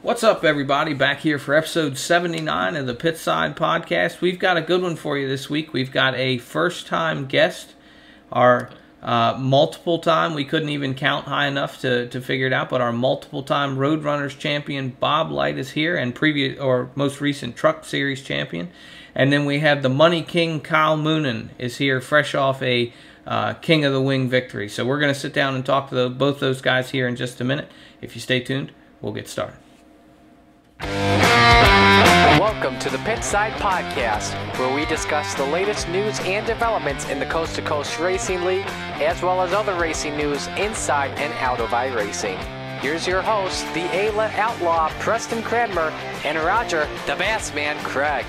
What's up, everybody? Back here for episode 79 of the Pitside Podcast. We've got a good one for you this week. We've got a first time guest, our uh, multiple time, we couldn't even count high enough to, to figure it out, but our multiple time Roadrunners champion Bob Light is here and previous or most recent Truck Series champion. And then we have the Money King Kyle Moonen is here, fresh off a uh, King of the Wing victory. So we're going to sit down and talk to the, both those guys here in just a minute. If you stay tuned, we'll get started. Welcome to the Pitside Podcast, where we discuss the latest news and developments in the Coast to Coast Racing League, as well as other racing news inside and out of iRacing. Here's your host, the A-Let Outlaw, Preston Cranmer, and Roger, the Bass Man, Craig.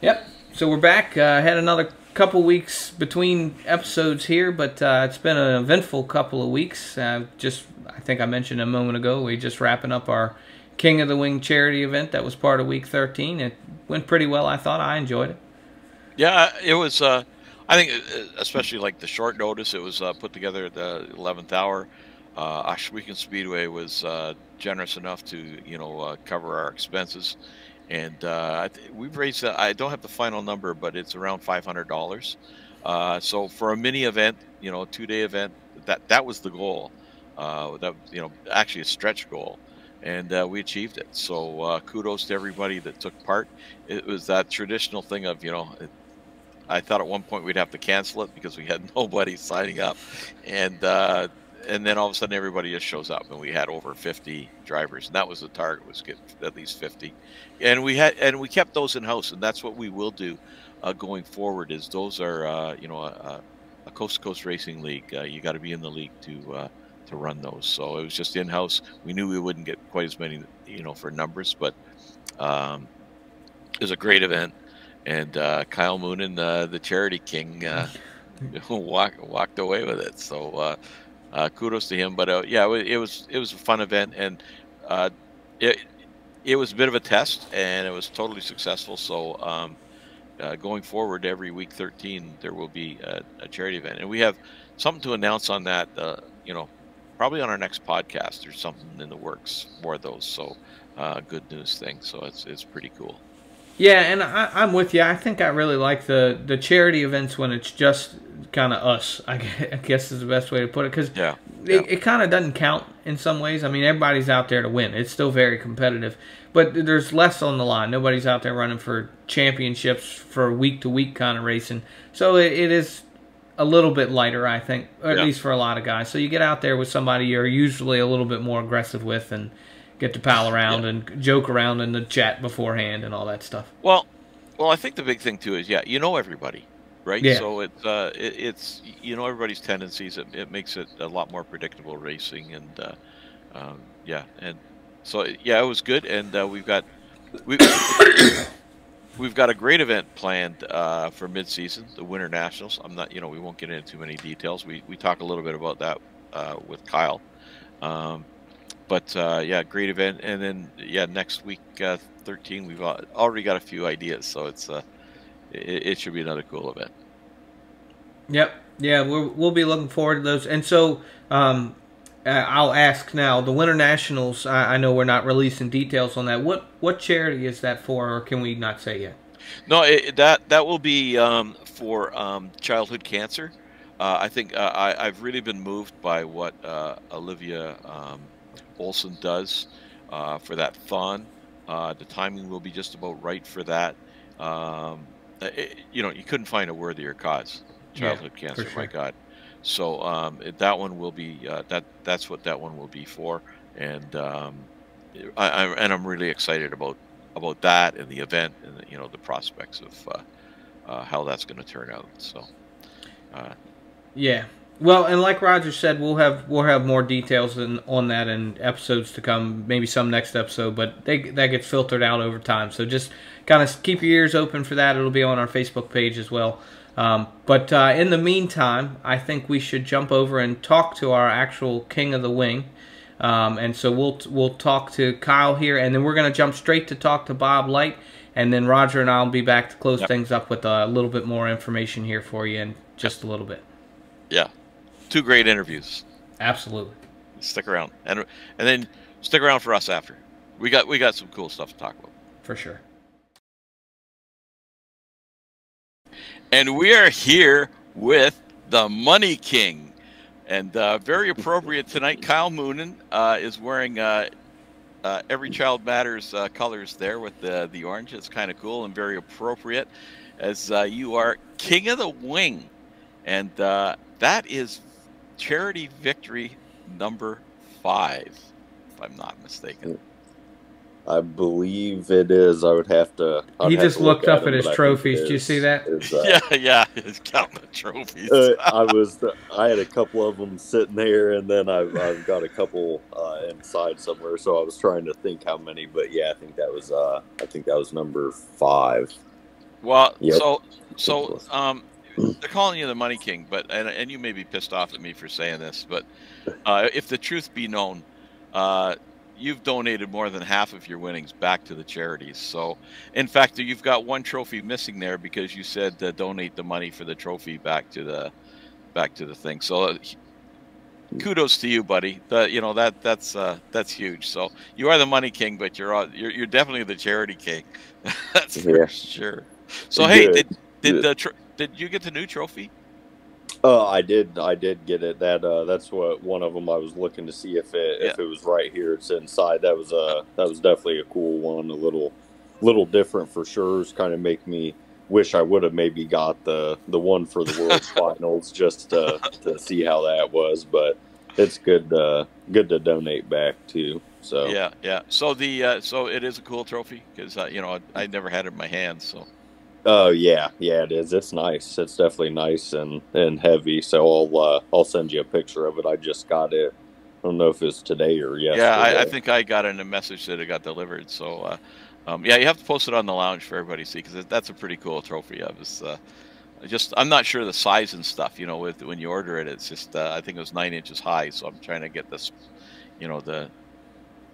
Yep. So we're back. Uh, had another couple weeks between episodes here, but uh, it's been an eventful couple of weeks. Uh, just, I think I mentioned a moment ago, we just wrapping up our King of the Wing charity event that was part of week 13. It went pretty well, I thought. I enjoyed it. Yeah, it was. Uh, I think, uh, especially like the short notice, it was uh, put together at the 11th hour. Uh, Ohsweken Speedway was uh, generous enough to, you know, uh, cover our expenses and uh, we've raised. I don't have the final number, but it's around five hundred dollars. Uh, so for a mini event, you know, two day event, that that was the goal. Uh, that you know, actually a stretch goal, and uh, we achieved it. So uh, kudos to everybody that took part. It was that traditional thing of you know. It, I thought at one point we'd have to cancel it because we had nobody signing up, and and then all of a sudden everybody just shows up and we had over 50 drivers and that was the target was get at least 50 and we had and we kept those in house and that's what we will do uh, going forward is those are uh, you know a, a, coast to coast racing league uh, you got to be in the league to uh, to run those so it was just in house we knew we wouldn't get quite as many you know for numbers but um, it was a great event and uh, Kyle Moonen uh, the charity king walked walked away with it so uh, kudos to him. But uh, yeah, it was it was a fun event, and uh, it it was a bit of a test, and it was totally successful. So um, uh, going forward, every week 13 there will be a, a, charity event, and we have something to announce on that. Uh, you know, probably on our next podcast. There's something in the works for those. So uh, good news thing. So it's it's pretty cool. Yeah, and I, am with you. I think I really like the the charity events when it's just kind of us. I guess is the best way to put it because yeah, it, it kind of doesn't count in some ways. I mean, everybody's out there to win. It's still very competitive, but there's less on the line. Nobody's out there running for championships for week to week kind of racing. So it, it is a little bit lighter, I think, or at yeah. least for a lot of guys. So you get out there with somebody you're usually a little bit more aggressive with and get to pal around yeah. and joke around in the chat beforehand and all that stuff. Well, well, I think the big thing too is yeah, you know everybody, right? Yeah. So it's uh, it, it's you know everybody's tendencies. It, it, makes it a lot more predictable racing, and uh, um, yeah, and so yeah, it was good, and uh, we've got we. We've got a great event planned uh, for mid-season, the Winter Nationals. I'm not, you know, we won't get into too many details. We we talk a little bit about that uh, with Kyle, um, but uh, yeah, great event. And then yeah, next week uh, 13, we've already got a few ideas, so it's uh, it, it, should be another cool event. Yep. Yeah, we'll we'll be looking forward to those. And so um, I'll ask now. The Winter Nationals. I, I, know we're not releasing details on that. What what charity is that for, or can we not say yet? No, it, that that will be um, for um, childhood cancer. Uh, I think uh, I, have really been moved by what uh, Olivia um, Olson does uh, for that thon. Uh, the timing will be just about right for that. Um, it, you know, you couldn't find a worthier cause. Childhood yeah, cancer, sure. my God. So um, that one will be uh, that. That's what that one will be for, and um, I, I, and I'm really excited about about that and the event and the, you know the prospects of uh, uh, how that's going to turn out. So, uh, yeah, well, and like Roger said, we'll have we'll have more details in, on that in episodes to come. Maybe some next episode, but they, that gets filtered out over time. So just kind of keep your ears open for that. It'll be on our Facebook page as well. Um, but uh, in the meantime, I think we should jump over and talk to our actual king of the wing. Um, and so we'll we'll talk to Kyle here, and then we're going to jump straight to talk to Bob Light, and then Roger and I'll be back to close yep. things up with a little bit more information here for you in just a little bit. Yeah two great interviews. Absolutely. Stick around, and and then stick around for us after. We got we got some cool stuff to talk about. For sure. And we are here with the Money King. And uh, very appropriate tonight, Kyle Moonen uh, is wearing uh, uh Every Child Matters uh, colors there with the, the orange. It's kind of cool and very appropriate as uh, you are King of the Wing. And that is charity victory number five, if I'm not mistaken. I believe it is. I would have to. I'd he have just to look looked up at, his trophies. Did you see that? Is, uh, yeah, yeah, he's counting the trophies. uh, I was. I had a couple of them sitting there, and then I've, I've got a couple uh, inside somewhere. So I was trying to think how many, but yeah, I think that was. Uh, I think that was number five. Well, yep. so so um, they're calling you the Money King, but and and you may be pissed off at me for saying this, but uh, if the truth be known, uh, you've donated more than half of your winnings back to the charities. So, in fact, you've got one trophy missing there because you said uh, donate the money for the trophy back to the back to the thing. So, uh, kudos to you, buddy. The, you know that that's uh, that's huge. So you are the money king, but you're you're, you're definitely the charity king. that's for sure. So Good. hey, did did the did you get the new trophy? Uh, I did. I did get it. That uh, that's what one of them I was looking to see if it yeah. if it was right here. It's inside. That was uh that was definitely a cool one. A little little different for sure. It's kind of make me wish I would have maybe got the the one for the World Finals just to to see how that was. But it's good uh good to donate back too. So yeah, yeah. So the uh, so it is a cool trophy because uh, you know I, I never had it in my hands. So Oh yeah, yeah, it is. It's nice. It's definitely nice and and heavy. So I'll uh, I'll send you a picture of it. I just got it. I don't know if it's today or yesterday. Yeah, I, I think I got in a message that it got delivered. So uh, um, yeah, you have to post it on the lounge for everybody to see because that's a pretty cool trophy. I was uh, just I'm not sure the size and stuff. You know, with when you order it, it's just uh, I think it was nine inches high. So I'm trying to get this, you know, the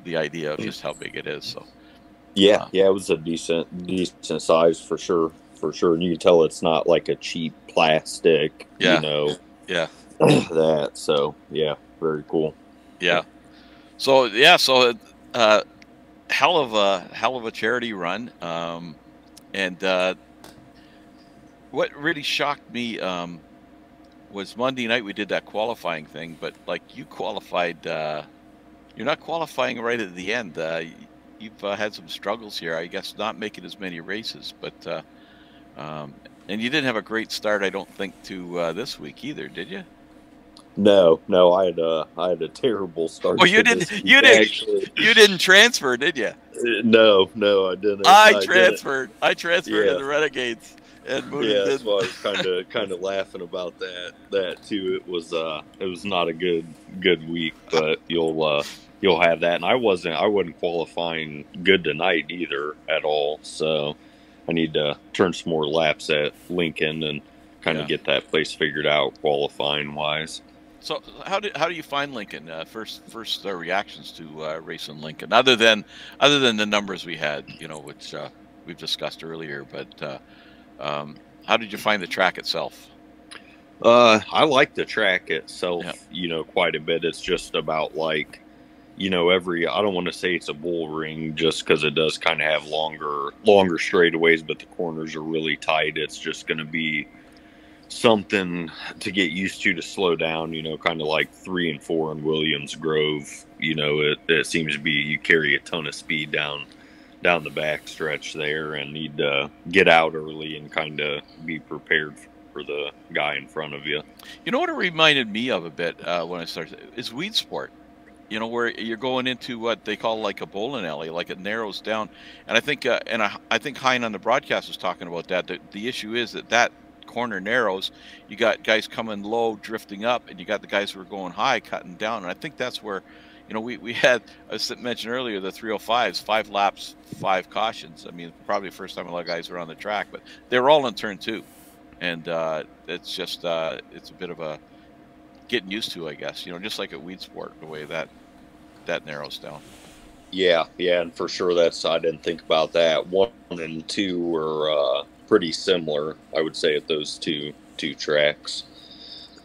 the idea of just how big it is. So. Yeah, uh, yeah, it was a decent decent size for sure for sure. And you can tell it's not like a cheap plastic, yeah. you know. Yeah. that. So, yeah, very cool. Yeah. So, yeah, so uh hell of a hell of a charity run. Um and uh what really shocked me um was Monday night we did that qualifying thing, but like you qualified uh you're not qualifying right at the end. Uh you've uh, had some struggles here. I guess not making as many races, but uh, um, and you didn't have a great start, I don't think, to uh, this week either, did you? No, no, I had a I had a terrible start. Oh, you didn't you didn't you didn't transfer, did you? Uh, no, no, I didn't. I, I transferred. Didn't. I transferred yeah. to the Renegades. And yeah, that's why I was kind of kind of laughing about that that too. It was uh it was not a good good week, but you'll uh you'll have that. And I wasn't I wasn't qualifying good tonight either at all. So I need to turn some more laps at Lincoln and kind of get that place figured out qualifying wise. So how do how do you find Lincoln? Uh, first first uh, reactions to uh, racing Lincoln, other than other than the numbers we had, you know, which uh, we've discussed earlier. But uh, um, how did you find the track itself? Uh, I like the track itself, yeah. you know, quite a bit. It's just about like you know every i don't want to say it's a bull ring just because it does kind of have longer longer straightaways but the corners are really tight. It's just going to be something to get used to to slow down you know kind of like three and four in williams grove you know it, it seems to be you carry a ton of speed down down the back stretch there and need to get out early and kind of be prepared for the guy in front of you. You know what it reminded me of a bit uh, when i started is Weedsport you know where you're going into what they call like a bowling alley like it narrows down. And i think uh, and I, I think hein on the broadcast was talking about that the, the issue is that that corner narrows. You got guys coming low drifting up and you got the guys who are going high cutting down. And i think that's where you know we, we had as mentioned earlier the 305s five laps five cautions. I mean probably the first time a lot of guys were on the track but they were all in turn two. And uh, it's just uh, it's a bit of a getting used to, I guess. You know, just like a Weedsport, the way that that narrows down. Yeah, yeah, and for sure that's I didn't think about that. One and two were uh, pretty similar, I would say, at those two two tracks.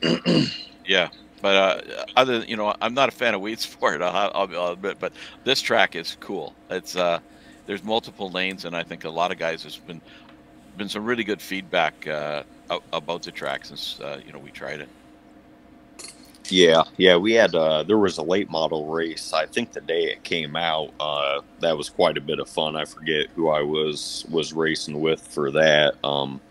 yeah, But uh, other, you know, I'm not a fan of weed sport. I'll, I'll, I'll admit, but this track is cool. It's uh, there's multiple lanes, and I think a lot of guys has been been some really good feedback uh, about the track since uh, you know we tried it. Yeah, yeah, we had uh, there was a late model race. I think the day it came out, uh, that was quite a bit of fun. I forget who I was was racing with for that. Um,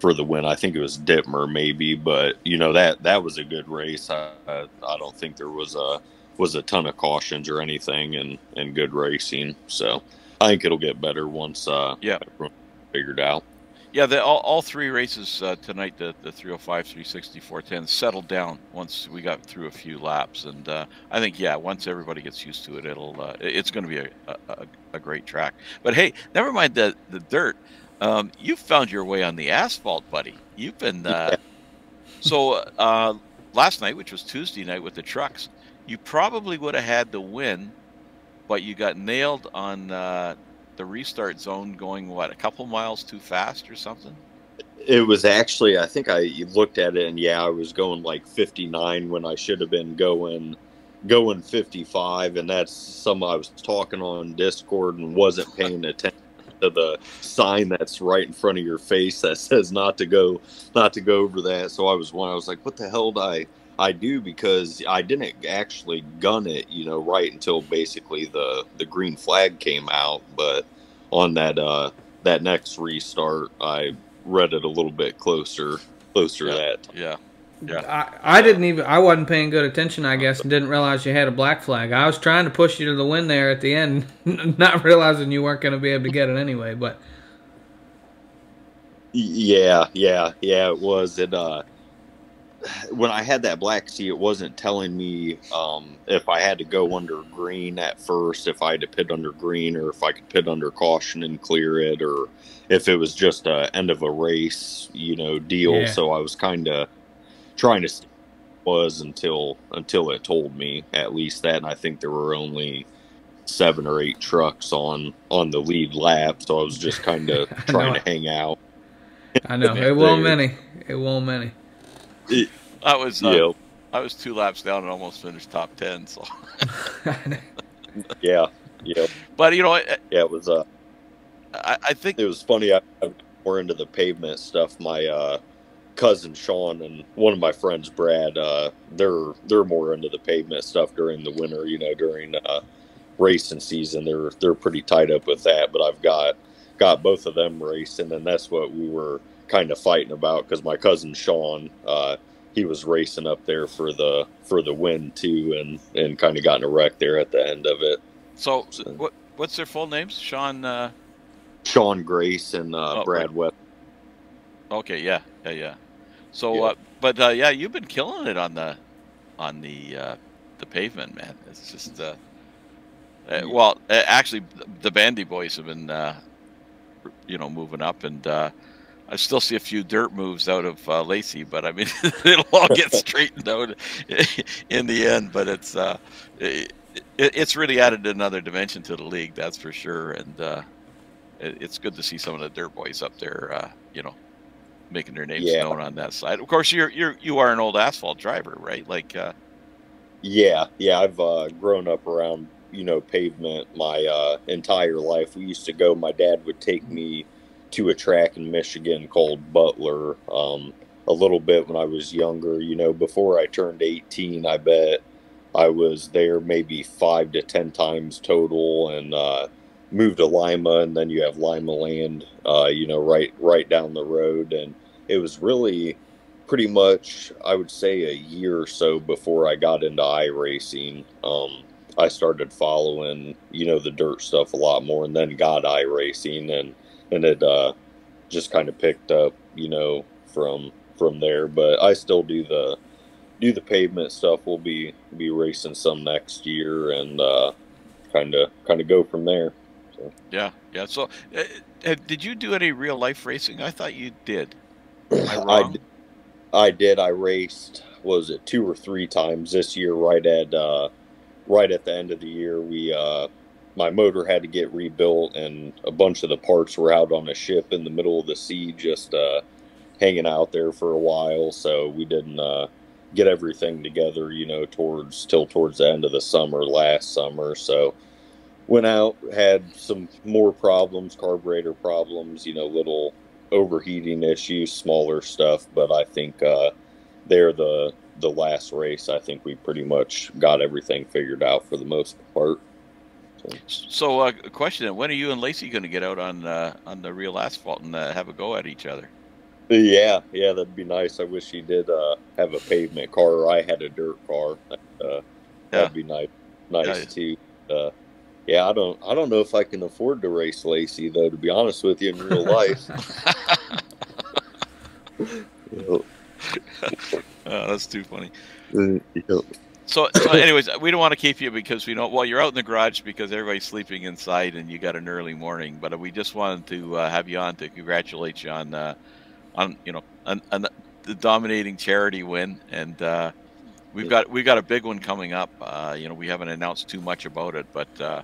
for the win, I think it was Dittmer maybe, but you know that that was a good race. I I don't think there was a was a ton of cautions or anything, and and good racing. So I think it'll get better once uh yeah figured out. Yeah, the, all, all three races uh, tonight, the, the 305, 360, 410, settled down once we got through a few laps. And uh, I think, yeah, once everybody gets used to it, it'll uh, it's going to be a, a, a, great track. But hey, never mind the, the dirt. Um, you found your way on the asphalt, buddy. You've been. Uh, so uh, last night, which was Tuesday night with the trucks, you probably would have had the win, but you got nailed on uh, the restart zone going what a couple miles too fast or something? It was actually I think I looked at it and yeah I was going like 59 when I should have been going going 55 and that's some I was talking on Discord and wasn't paying attention to the sign that's right in front of your face that says not to go not to go over that so I was one I was like what the hell did I I do because I didn't actually gun it, you know, right until basically the the green flag came out. But on that uh, that next restart, I read it a little bit closer, closer yeah. to that. Yeah. Yeah. I, I didn't even I wasn't paying good attention I guess and didn't realize you had a black flag. I was trying to push you to the win there at the end, not realizing you weren't going to be able to get it anyway. But yeah, yeah, yeah, it was. It uh, when I had that black sea, it wasn't telling me um, if I had to go under green at first, if I had to pit under green, or if I could pit under caution and clear it, or if it was just a end of a race, you know, deal. Yeah. So I was kind of trying to was until until it told me at least that, and I think there were only seven or eight trucks on on the lead lap, so I was just kind of trying to hang out. I know it won't many. It won't many. I was uh, yep. I was two laps down and almost finished top ten. So yeah, yeah. But you know, I, yeah, it was. Uh, I, I think it was funny. I, am more into the pavement stuff. My uh, cousin Sean and one of my friends Brad, uh, they're they're more into the pavement stuff during the winter. You know, during uh, racing season, they're they're pretty tied up with that. But I've got got both of them racing, and that's what we were kind of fighting about because my cousin Sean, uh, he was racing up there for the for the win too, and and kind of got in a wreck there at the end of it. So, so what what's their full names? Sean. Uh... Sean Grace and uh, oh, Brad right. Webb. Okay, yeah, yeah, yeah. So, yeah. Uh, but uh, yeah, you've been killing it on the on the uh, the pavement, man. It's just uh, uh well, actually, the Bandy Boys have been uh, you know moving up, and uh, I still see a few dirt moves out of uh, Lacey, but I mean, it'll all get straightened out in the end. But it's uh, it, it's really added another dimension to the league, that's for sure. And uh, it, it's good to see some of the dirt boys up there, uh, you know, making their names yeah. known on that side. Of course, you're you're you are an old asphalt driver, right? Like, uh, yeah, yeah, I've uh, grown up around you know pavement my uh, entire life. We used to go. My dad would take me to a track in Michigan called Butler um, a little bit when I was younger. You know, before I turned 18, I bet I was there maybe five to 10 times total and uh, moved to Lima. And then you have Limaland, uh, you know, right, right down the road. And it was really pretty much, I would say, a year or so before I got into iRacing. Um, I started following, you know, the dirt stuff a lot more and then got iRacing and and it uh, just kind of picked up, you know, from from there. But I still do the do the pavement stuff. We'll be be racing some next year and kind of kind of go from there. So. Yeah, yeah. So, uh, did you do any real life racing? I thought you did. I, I did. I did. I raced. Was it two or three times this year? Right at uh, right at the end of the year, we uh, my motor had to get rebuilt, and a bunch of the parts were out on a ship in the middle of the sea, just uh, hanging out there for a while. So we didn't uh, get everything together, you know, towards till towards the end of the summer last summer. So went out, had some more problems, carburetor problems, you know, little overheating issues, smaller stuff. But I think uh, they're the the last race. I think we pretty much got everything figured out for the most part. So, so uh, a question: When are you and Lacey going to get out on uh, on the real asphalt and uh, have a go at each other? Yeah, yeah, that'd be nice. I wish he did uh, have a pavement car, or I had a dirt car. Uh, that'd be nice, nice yeah. too. Uh, yeah, I don't, I don't know if I can afford to race Lacey though. To be honest with you, in real life. oh, that's too funny. So, so, anyways, we don't want to keep you because we know. Well, you're out in the garage because everybody's sleeping inside, and you got an early morning. But we just wanted to uh, have you on to congratulate you on uh, on you know on, on the dominating charity win, and uh, we've got we've got a big one coming up. Uh, you know, we haven't announced too much about it, but uh,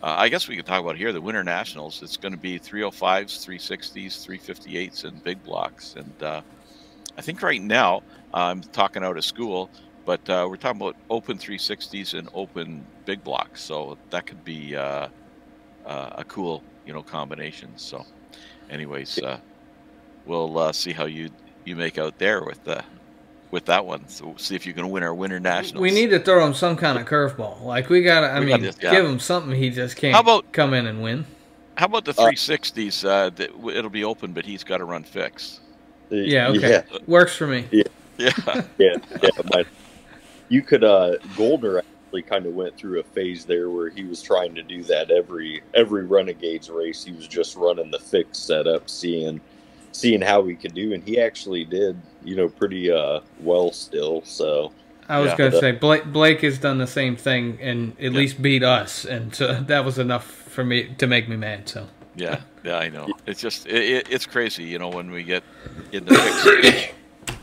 uh, I guess we could talk about here the Winter Nationals. It's going to be 305s, 360s, 358s, and big blocks. And uh, I think right now I'm talking out of school, but uh, we're talking about open 360s and open big blocks. So that could be uh, a cool you know combination. So, anyways we'll uh, see how you you make out there with the with that one. So we'll see if you can win our winter nationals. We need to throw him some kind of curveball. Like we gotta. I we mean, gotta, yeah. give him something he just can't. How about come in and win? How about the 360s? Uh, that it'll be open, but he's got to run fix. Yeah. Okay. Yeah. Works for me. Yeah. Yeah. yeah. yeah. You could. Uh, Goldner actually kind of went through a phase there where he was trying to do that every every Renegades race. He was just running the fix setup, seeing seeing how we could do, and he actually did, you know, pretty uh, well still. So I was yeah. going to say Blake, Blake has done the same thing and at yeah. least beat us, and so that was enough for me to make me mad. So yeah, yeah, I know. It's just it, it's crazy, you know, when we get in the fixed,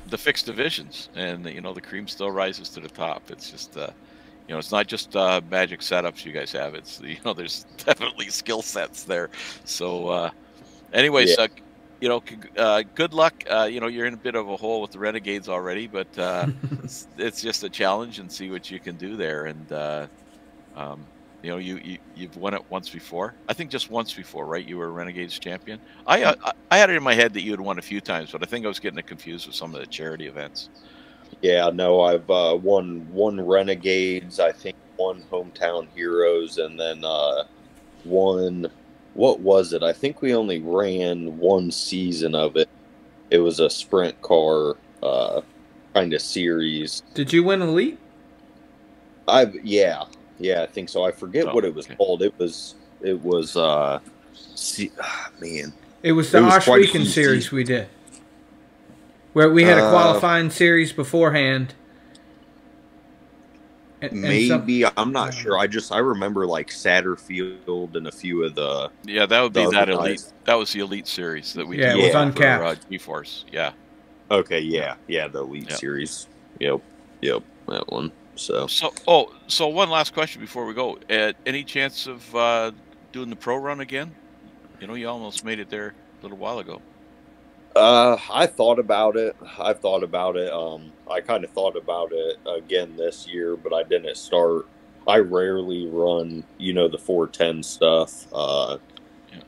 the fixed divisions, and you know the cream still rises to the top. It's just. Uh, you know, it's not just uh, magic setups you guys have. It's you know, there's definitely skill sets there. So, uh, anyways, yeah. uh, you know, uh, good luck. Uh, you know, you're in a bit of a hole with the Renegades already, but uh, it's, it's, just a challenge and see what you can do there. And uh, um, you know, you, you you've won it once before. I think just once before, right? You were a Renegades champion. I, uh, I, I had it in my head that you had won a few times, but I think I was getting it confused with some of the charity events. Yeah, no, I've uh, won one Renegades. I think one hometown heroes, and then uh, one what was it? I think we only ran one season of it. It was a sprint car uh, kind of series. Did you win elite? I've yeah yeah I think so. I forget oh, what it was okay. called. It was it was uh see ah, man. It was the Ohsweken series we did, where we had a uh, qualifying uh, series beforehand and, Maybe some, I'm not sure. I just I remember like Satterfield and a few of the yeah that would be that elite. Guys. That was the elite series that we yeah did it was uncapped. For, uh, G-force yeah. Okay yeah yeah the elite yep. series yep yep that one so so oh so one last question before we go. Uh, any chance of uh, doing the pro run again? You know you almost made it there a little while ago. Uh, I thought about it. I thought about it. Um, I kind of thought about it again this year, but I didn't start. I rarely run, you know, the 410 stuff. Uh, yeah.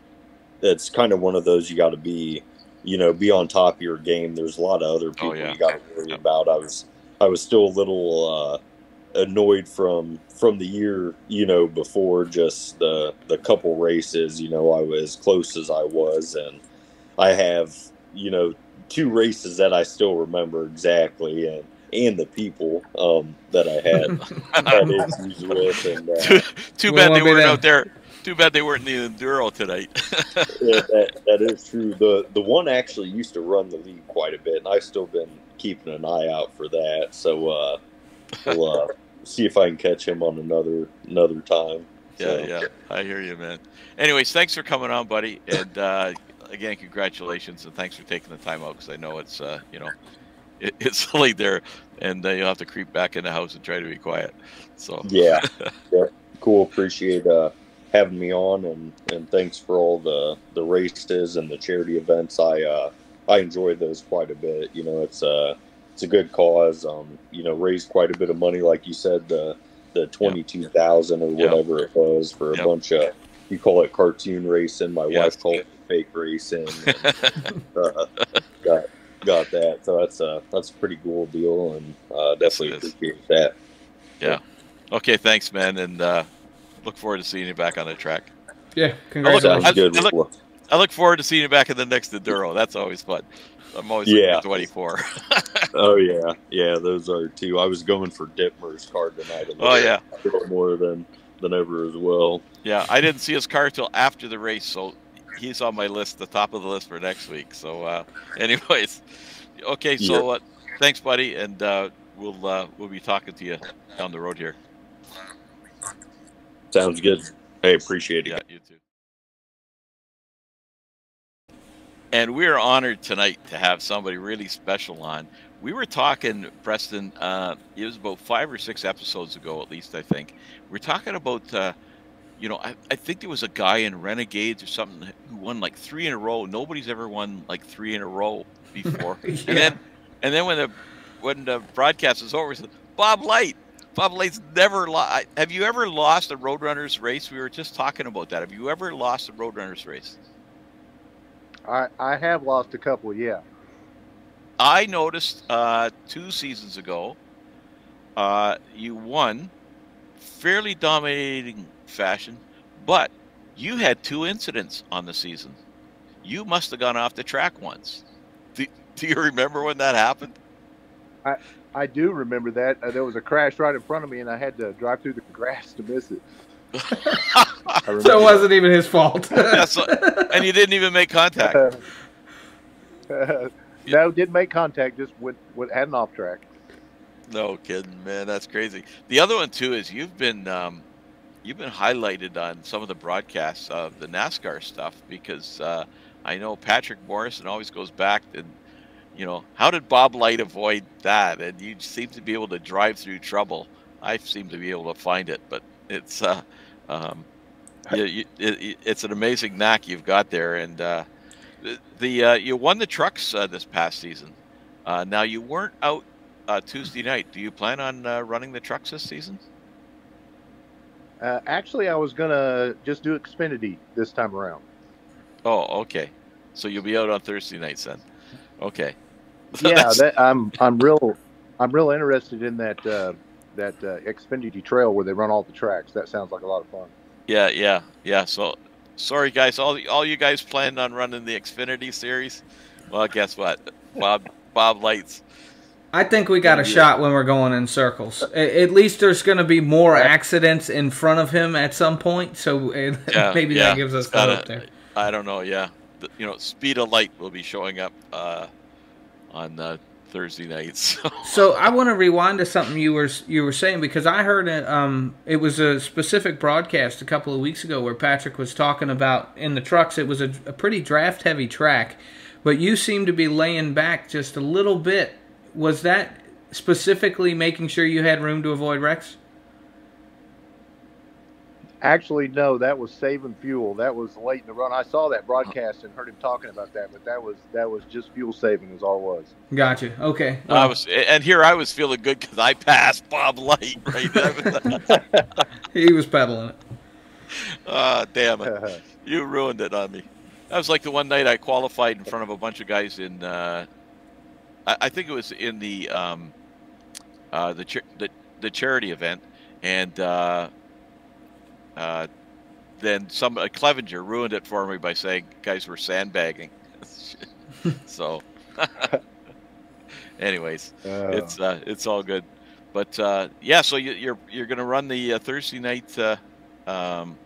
It's kind of one of those you got to be, you know, be on top of your game. There's a lot of other oh, people oh, yeah. you got to worry yeah. about. I was, I was still a little uh, annoyed from from the year, you know, before just the the couple races. You know, I was as close as I was, and I have you know, two races that I still remember exactly, and and the people um, that I had had issues with. And, uh, too, too bad they weren't out there. Too bad they weren't in the enduro tonight. yeah, that, that is true. The the one actually used to run the lead quite a bit, and I've still been keeping an eye out for that. So uh, we'll uh, see if I can catch him on another another time. Yeah, so. yeah, I hear you, man. Anyways, thanks for coming on, buddy, and uh, again, congratulations and thanks for taking the time out because I know it's uh, you know it, it's late there, and uh, you'll have to creep back in the house and try to be quiet. So yeah, yeah, cool. Appreciate uh, having me on, and and thanks for all the the races and the charity events. I uh, I enjoy those quite a bit. You know, it's uh it's a good cause. Um, you know, raised quite a bit of money, like you said, the the twenty two thousand or whatever yep. it was for a yep. bunch of you call it cartoon racing. My yep. wife called it fake racing. And, uh, got got that. So that's a that's a pretty cool deal, and uh, definitely appreciate that. Yeah. Okay. Thanks, man, and uh, look forward to seeing you back on the track. Yeah. Congratulations. I look, I, I, look, I look forward to seeing you back in the next Enduro. That's always fun. I'm always yeah. 24. oh yeah, yeah, those are two. I was going for Dittmer's card tonight. Oh yeah, more than than ever as well. Yeah, I didn't see his car till after the race, so he's on my list, the top of the list for next week. So, uh, anyways, okay. So, uh, thanks, buddy, and uh, we'll uh, we'll be talking to you down the road here. Sounds good. Hey, appreciate it. Yeah, you too. And we're honored tonight to have somebody really special on. We were talking, Preston, uh, it was about five or six episodes ago, at least, I think. We are talking about, uh, you know, I, I, think there was a guy in Renegades or something who won like three in a row. Nobody's ever won like three in a row before. yeah. And then, and then when the when the broadcast was over, said, Bob Light. Bob Light's never lost. Have you ever lost a Roadrunners race? We were just talking about that. Have you ever lost a Roadrunners race? I I have lost a couple, yeah. I noticed uh, two seasons ago, uh, you won fairly dominating fashion, but you had two incidents on the season. You must have gone off the track once. Do, do you remember when that happened? I I do remember that. Uh, there was a crash right in front of me, and I had to drive through the grass to miss it. so it wasn't even his fault. and you didn't even make contact. no, didn't make contact. Just went, went had an off track. No kidding, man. That's crazy. The other one too is you've been um, you've been highlighted on some of the broadcasts of the NASCAR stuff because uh, I know Patrick Morrison always goes back and you know how did Bob Light avoid that? And you seem to be able to drive through trouble. I seem to be able to find it, but it's uh, um, you, you, it, it's an amazing knack you've got there, and uh, the, the uh, you won the trucks uh, this past season. Uh, now you weren't out uh, Tuesday night. Do you plan on uh, running the trucks this season? actually, I was gonna just do Xfinity this time around. Oh, okay. So you'll be out on Thursday nights then. Okay. yeah, that, I'm I'm real I'm real interested in that that uh, Xfinity Trail where they run all the tracks. That sounds like a lot of fun. Yeah, yeah, yeah. So, sorry guys, all all you guys planned on running the Xfinity series. Well, guess what, Bob Bob Lights. I think we got a shot when we're going in circles. At least there's going to be more accidents in front of him at some point, so yeah, maybe yeah. that gives us up there. I don't know. Yeah, you know, speed of light will be showing up uh, on uh, Thursday nights. So. I want to rewind to something you were you were saying because I heard it. Um, it was a specific broadcast a couple of weeks ago where Patrick was talking about in the trucks. It was a, a pretty draft heavy track, but you seem to be laying back just a little bit. Was that specifically making sure you had room to avoid wrecks? Actually, no. That was saving fuel. That was late in the run. I saw that broadcast and heard him talking about that, but that was that was just fuel saving. Is all it was. Gotcha. Okay. Well, I was, and here I was feeling good because I passed Bob Light. Right. he was pedaling it. Ah, uh, damn it! you ruined it on me. That was like the one night I qualified in front of a bunch of guys in. Uh, I, I, think it was in the um, uh, the, the the charity event, and uh, uh, then some uh, Clevenger ruined it for me by saying guys were sandbagging. so, anyways, oh. it's uh, it's all good. But uh, yeah, so you, are you're, you're going to run the uh, Thursday night uh, um,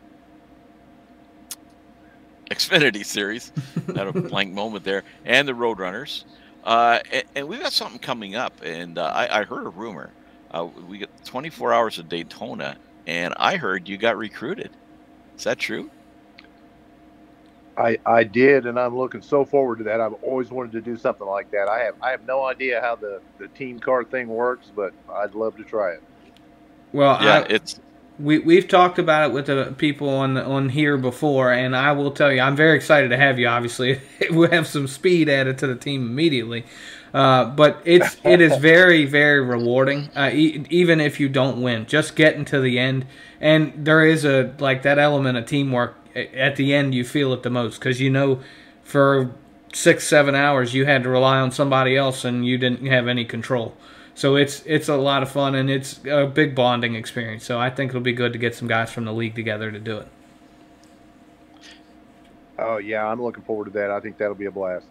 Xfinity series. Had a blank moment there, and the Roadrunners. Uh, and, and, we've got something coming up, and uh, I, I, heard a rumor. Uh, we got 24 hours of Daytona, and I heard you got recruited. Is that true? I I did, and I'm looking so forward to that. I've always wanted to do something like that. I have I have no idea how the the team car thing works, but I'd love to try it. Well, yeah, I, it's we we've talked about it with the people on on here before, and I will tell you, I'm very excited to have you. Obviously, we'll have some speed added to the team immediately. Uh, but it's it is very very rewarding, uh, e- even if you don't win. Just getting to the end, and there is a like that element of teamwork at the end. You feel it the most because you know for six seven hours you had to rely on somebody else and you didn't have any control. So it's it's a lot of fun and it's a big bonding experience. So I think it'll be good to get some guys from the league together to do it. Oh yeah, I'm looking forward to that. I think that'll be a blast.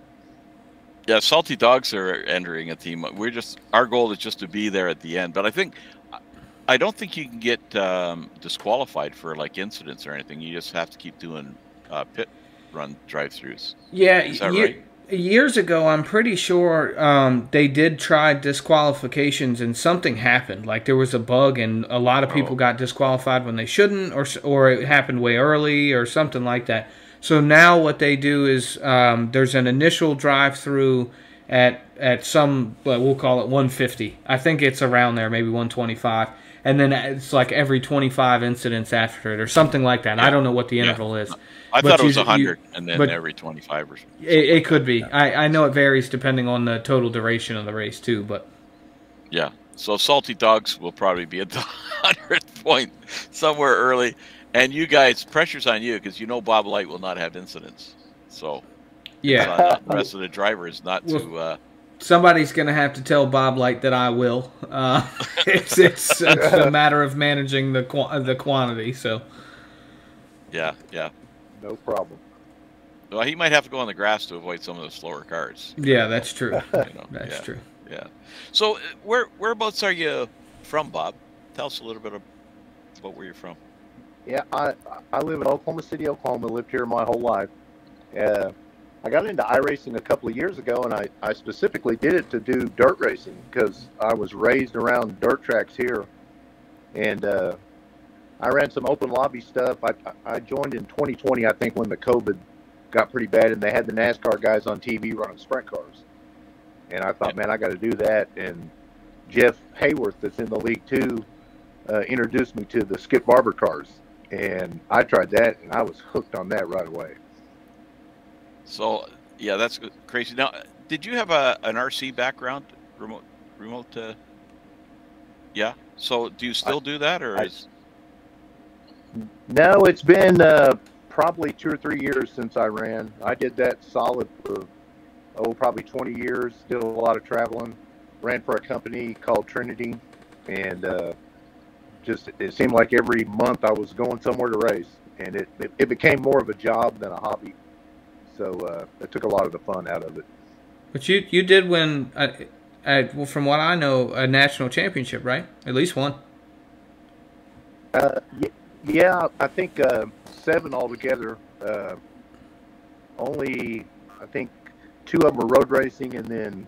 Yeah, salty dogs are entering a team. We're just our goal is just to be there at the end. But I think I don't think you can get um, disqualified for like incidents or anything. You just have to keep doing uh, pit run drive-throughs. Yeah, is that right? Years ago, I'm pretty sure um, they did try disqualifications, and something happened. Like there was a bug, and a lot of people oh. got disqualified when they shouldn't, or or it happened way early, or something like that. So now what they do is um, there's an initial drive-through at at some we'll call it 150. I think it's around there, maybe 125, and then it's like every 25 incidents after it, or something like that. Yeah. I don't know what the interval is. I but thought it was 100, you, and then every 25 or something. It, it could be. I, I know it varies depending on the total duration of the race too, but yeah. So salty dogs will probably be at the 100th point somewhere early and you guys, pressure's on you because you know Bob Light will not have incidents. So yeah, the rest of the drivers not well, to. Uh, somebody's going to have to tell Bob Light that I will. Uh, it's, it's, it's a matter of managing the qu- the quantity. So. Yeah, yeah. No problem. Well, he might have to go on the grass to avoid some of the slower cars. Yeah, that's true. You know, that's yeah, true. Yeah. So, uh, where whereabouts are you from, Bob? Tell us a little bit about where you're from. Yeah, I I live in Oklahoma City, Oklahoma. Lived here my whole life. Uh, I got into iRacing a couple of years ago, and I, I specifically did it to do dirt racing because I was raised around dirt tracks here, and uh, I ran some open lobby stuff. I I joined in 2020, I think, when the COVID got pretty bad, and they had the NASCAR guys on TV running sprint cars, and I thought, man, I got to do that. And Jeff Hayworth, that's in the league too, uh, introduced me to the Skip Barber cars and I tried that, and I was hooked on that right away. So, yeah, that's crazy. Now, did you have a an RC background, remote, remote? Uh, yeah. So, do you still I, do that, or I, is? No, it's been uh, probably two or three years since I ran. I did that solid for oh, probably 20 years. Did a lot of traveling. Ran for a company called Trinity, and uh, just it seemed like every month I was going somewhere to race, and it it, it became more of a job than a hobby. So uh, it took a lot of the fun out of it. But you you did win, a, a, well, from what I know, a national championship, right? At least one. Uh, yeah, I think uh, seven altogether. Uh, only I think two of them were road racing, and then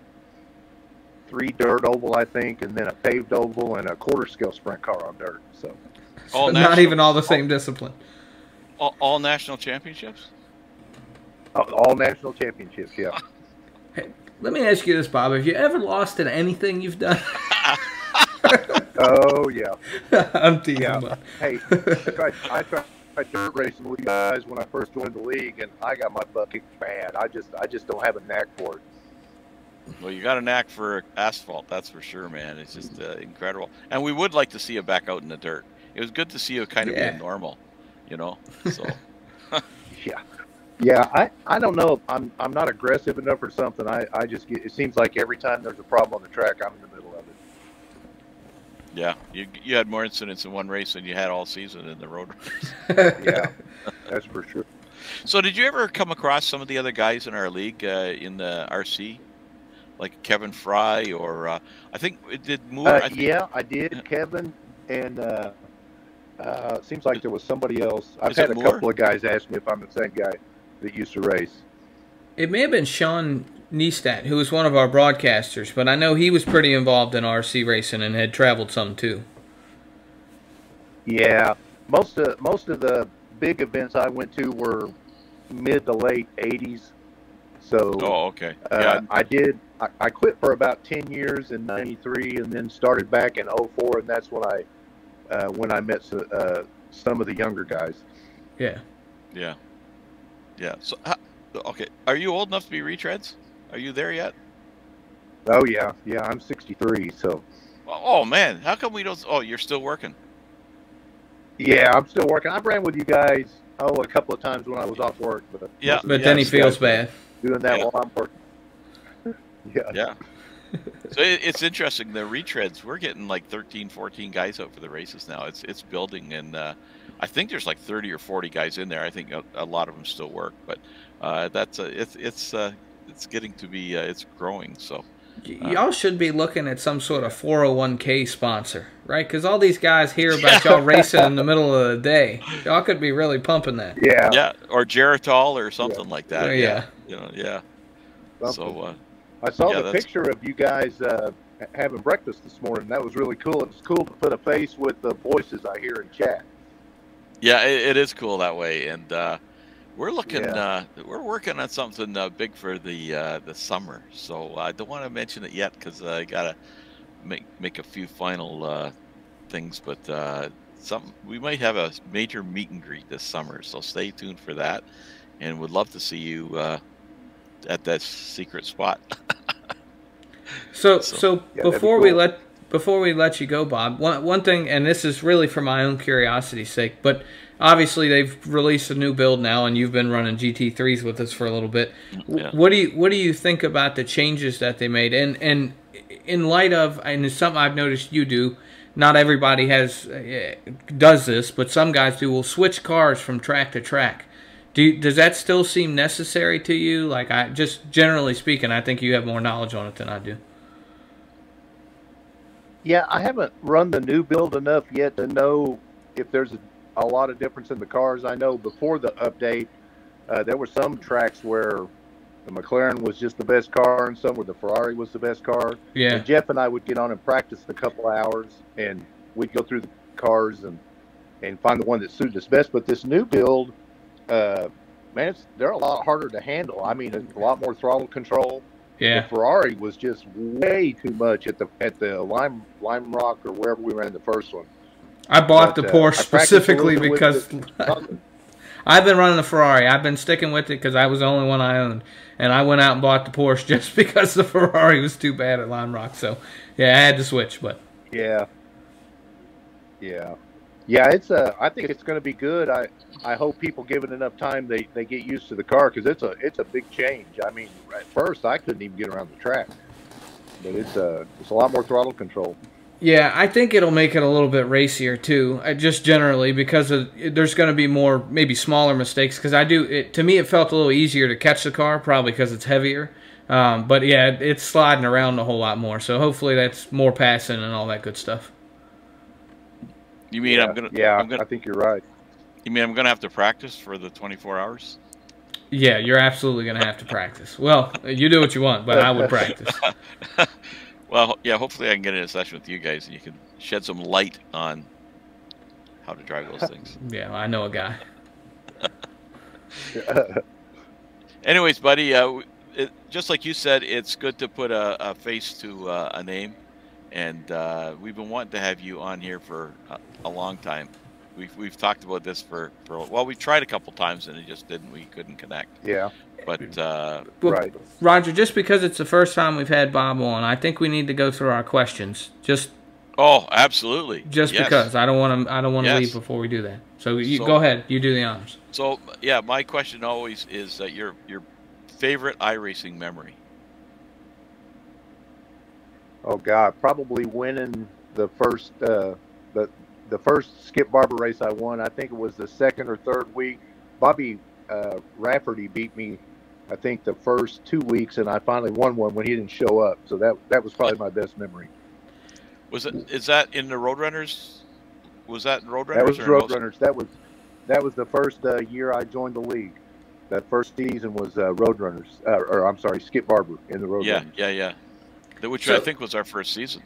three dirt oval, I think, and then a paved oval and a quarter scale sprint car on dirt. So, all so not even all the same all, discipline. All, all, national championships. All, all national championships, yeah. Hey, let me ask you this, Bob: Have you ever lost in anything you've done? oh yeah. I'm teasing. Yeah. Hey, I tried, I tried dirt racing with you guys when I first joined the league, and I got my butt kicked bad. I just, I just don't have a knack for it. Well, you got a knack for asphalt, that's for sure, man. It's just uh, incredible. And we would like to see you back out in the dirt. It was good to see you kind of yeah. being normal, you know. So. yeah, yeah. I, I don't know. I'm I'm not aggressive enough or something. I, I just get. It seems like every time there's a problem on the track, I'm in the middle of it. Yeah, you you had more incidents in one race than you had all season in the road race. yeah, that's for sure. So, did you ever come across some of the other guys in our league uh, in the RC like Kevin Fry or uh, I think it did Moore. Uh, I think, yeah, I did. Yeah. Kevin and uh, uh, seems like there was somebody else. I've had a Moore? couple of guys ask me if I'm the same guy that used to race. It may have been Sean Neistat, who was one of our broadcasters, but I know he was pretty involved in RC racing and had traveled some too. Yeah, most of most of the big events I went to were mid to late '80s. So, oh, okay. Uh, I did. I, I quit for about 10 years in 93 and then started back in 04 and that's when I uh, when I met uh, some of the younger guys. Yeah. Yeah. Yeah. So okay, are you old enough to be retreads? Are you there yet? Oh yeah, yeah. I'm 63, so. Oh man, how come we don't? Oh, you're still working. Yeah, I'm still working. I've ran with you guys oh a couple of times when I was off work, but yeah, but yeah, then he feels bad doing that yeah. while I'm working. yeah, yeah. so it, it's interesting. The retreads, we're getting like 13, 14 guys out for the races now. It's it's building, and uh, I think there's like 30 or 40 guys in there. I think a, a lot of them still work, but uh, that's uh, it's it's uh, it's getting to be uh, it's growing. So y'all should be looking at some sort of 401k sponsor, right? Because all these guys hear about y'all racing in the middle of the day. Y'all could be really pumping that. Yeah. Yeah, or Geritol or something yeah. like that. Oh, yeah. You know, yeah. So. Uh, I saw yeah, the that's... picture of you guys uh, having breakfast this morning. That was really cool. It's cool to put a face with the voices I hear in chat. Yeah, it, it is cool that way, and uh, we're looking. Yeah. Uh, we're working on something uh, big for the uh, the summer. So I don't want to mention it yet because I gotta make make a few final uh, things. But uh, some we might have a major meet and greet this summer. So stay tuned for that, and would love to see you at that secret spot. so, so, so yeah, before cool. we let before we let you go, Bob, one one thing, and this is really for my own curiosity's sake, but obviously they've released a new build now, and you've been running GT3s with us for a little bit. Yeah. What do you what do you think about the changes that they made, and and in light of, and it's something I've noticed you do. Not everybody has uh, does this, but some guys do. Will switch cars from track to track. Do you, does that still seem necessary to you? Like I just generally speaking, I think you have more knowledge on it than I do. Yeah, I haven't run the new build enough yet to know if there's a, a lot of difference in the cars. I know before the update, uh, there were some tracks where the McLaren was just the best car, and some where the Ferrari was the best car. Yeah. And Jeff and I would get on and practice a couple hours, and we'd go through the cars and and find the one that suited us best. But this new build, uh, man, they're a lot harder to handle. I mean, a lot more throttle control. Yeah. The Ferrari was just way too much at the at the Lime Lime Rock or wherever we ran the first one. I bought but, the Porsche uh, specifically because I've been running the Ferrari. I've been sticking with it because I was the only one I owned, and I went out and bought the Porsche just because the Ferrari was too bad at Lime Rock. So yeah, I had to switch. But yeah, yeah, yeah. It's a. I think it's going to be good. I I hope people give it enough time they, they get used to the car because it's a it's a big change. I mean, at first I couldn't even get around the track, but it's a it's a lot more throttle control. Yeah, I think it'll make it a little bit racier too. Uh, just generally because of, there's going to be more maybe smaller mistakes. Because I do it to me, it felt a little easier to catch the car, probably because it's heavier. Um, but yeah, it's sliding around a whole lot more. So hopefully that's more passing and all that good stuff. You mean yeah, I'm gonna? Yeah, I'm gonna, I think you're right. You mean I'm going to have to practice for the 24 hours? Yeah, you're absolutely going to have to practice. Well, you do what you want, but I would practice. well, yeah, hopefully I can get in a session with you guys and you can shed some light on how to drive those things. Yeah, I know a guy. Anyways, buddy, uh, it, just like you said, it's good to put a, a face to uh, a name. And uh, we've been wanting to have you on here for a, a long time. We've we've talked about this for for well, we tried a couple times and it just didn't. We couldn't connect. Yeah. But uh, well, right, Roger. Just because it's the first time we've had Bob on, I think we need to go through our questions. Just oh, absolutely. Just yes. because I don't want to. I don't want to yes. leave before we do that. So you so, go ahead. You do the honors. So yeah, my question always is that your your favorite iRacing memory. Oh God, probably winning the first uh, the the first Skip Barber race I won, I think it was the second or third week. Bobby uh, Rafferty beat me, I think, the first two weeks, and I finally won one when he didn't show up. So that that was probably my best memory. Was it? Is that in the Roadrunners? Was that in Roadrunners? That was Roadrunners. That was that was the first uh, year I joined the league. That first season was uh, Roadrunners, uh, or I'm sorry, Skip Barber in the Roadrunners. Yeah, yeah, yeah. Which so, I think was our first season.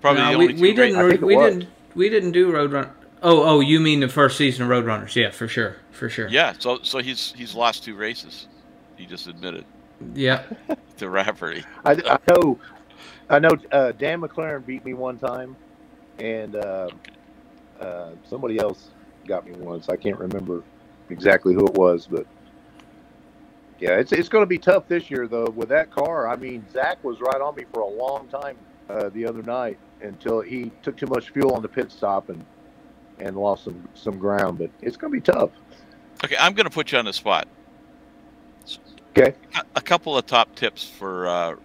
Probably no, we, we didn't. We didn't. We didn't do Roadrunner. Oh, oh, you mean the first season of Roadrunners? Yeah, for sure, for sure. Yeah, so so he's he's lost two races. He just admitted. Yeah. to Rafferty. I, I know. I know. Uh, Dan McLaren beat me one time, and uh, uh, somebody else got me once. I can't remember exactly who it was, but Yeah, it's it's going to be tough this year though with that car. I mean, Zach was right on me for a long time uh, the other night until he took too much fuel on the pit stop and and lost some some ground. But it's going to be tough. Okay, I'm going to put you on the spot. Okay. A, a couple of top tips for uh,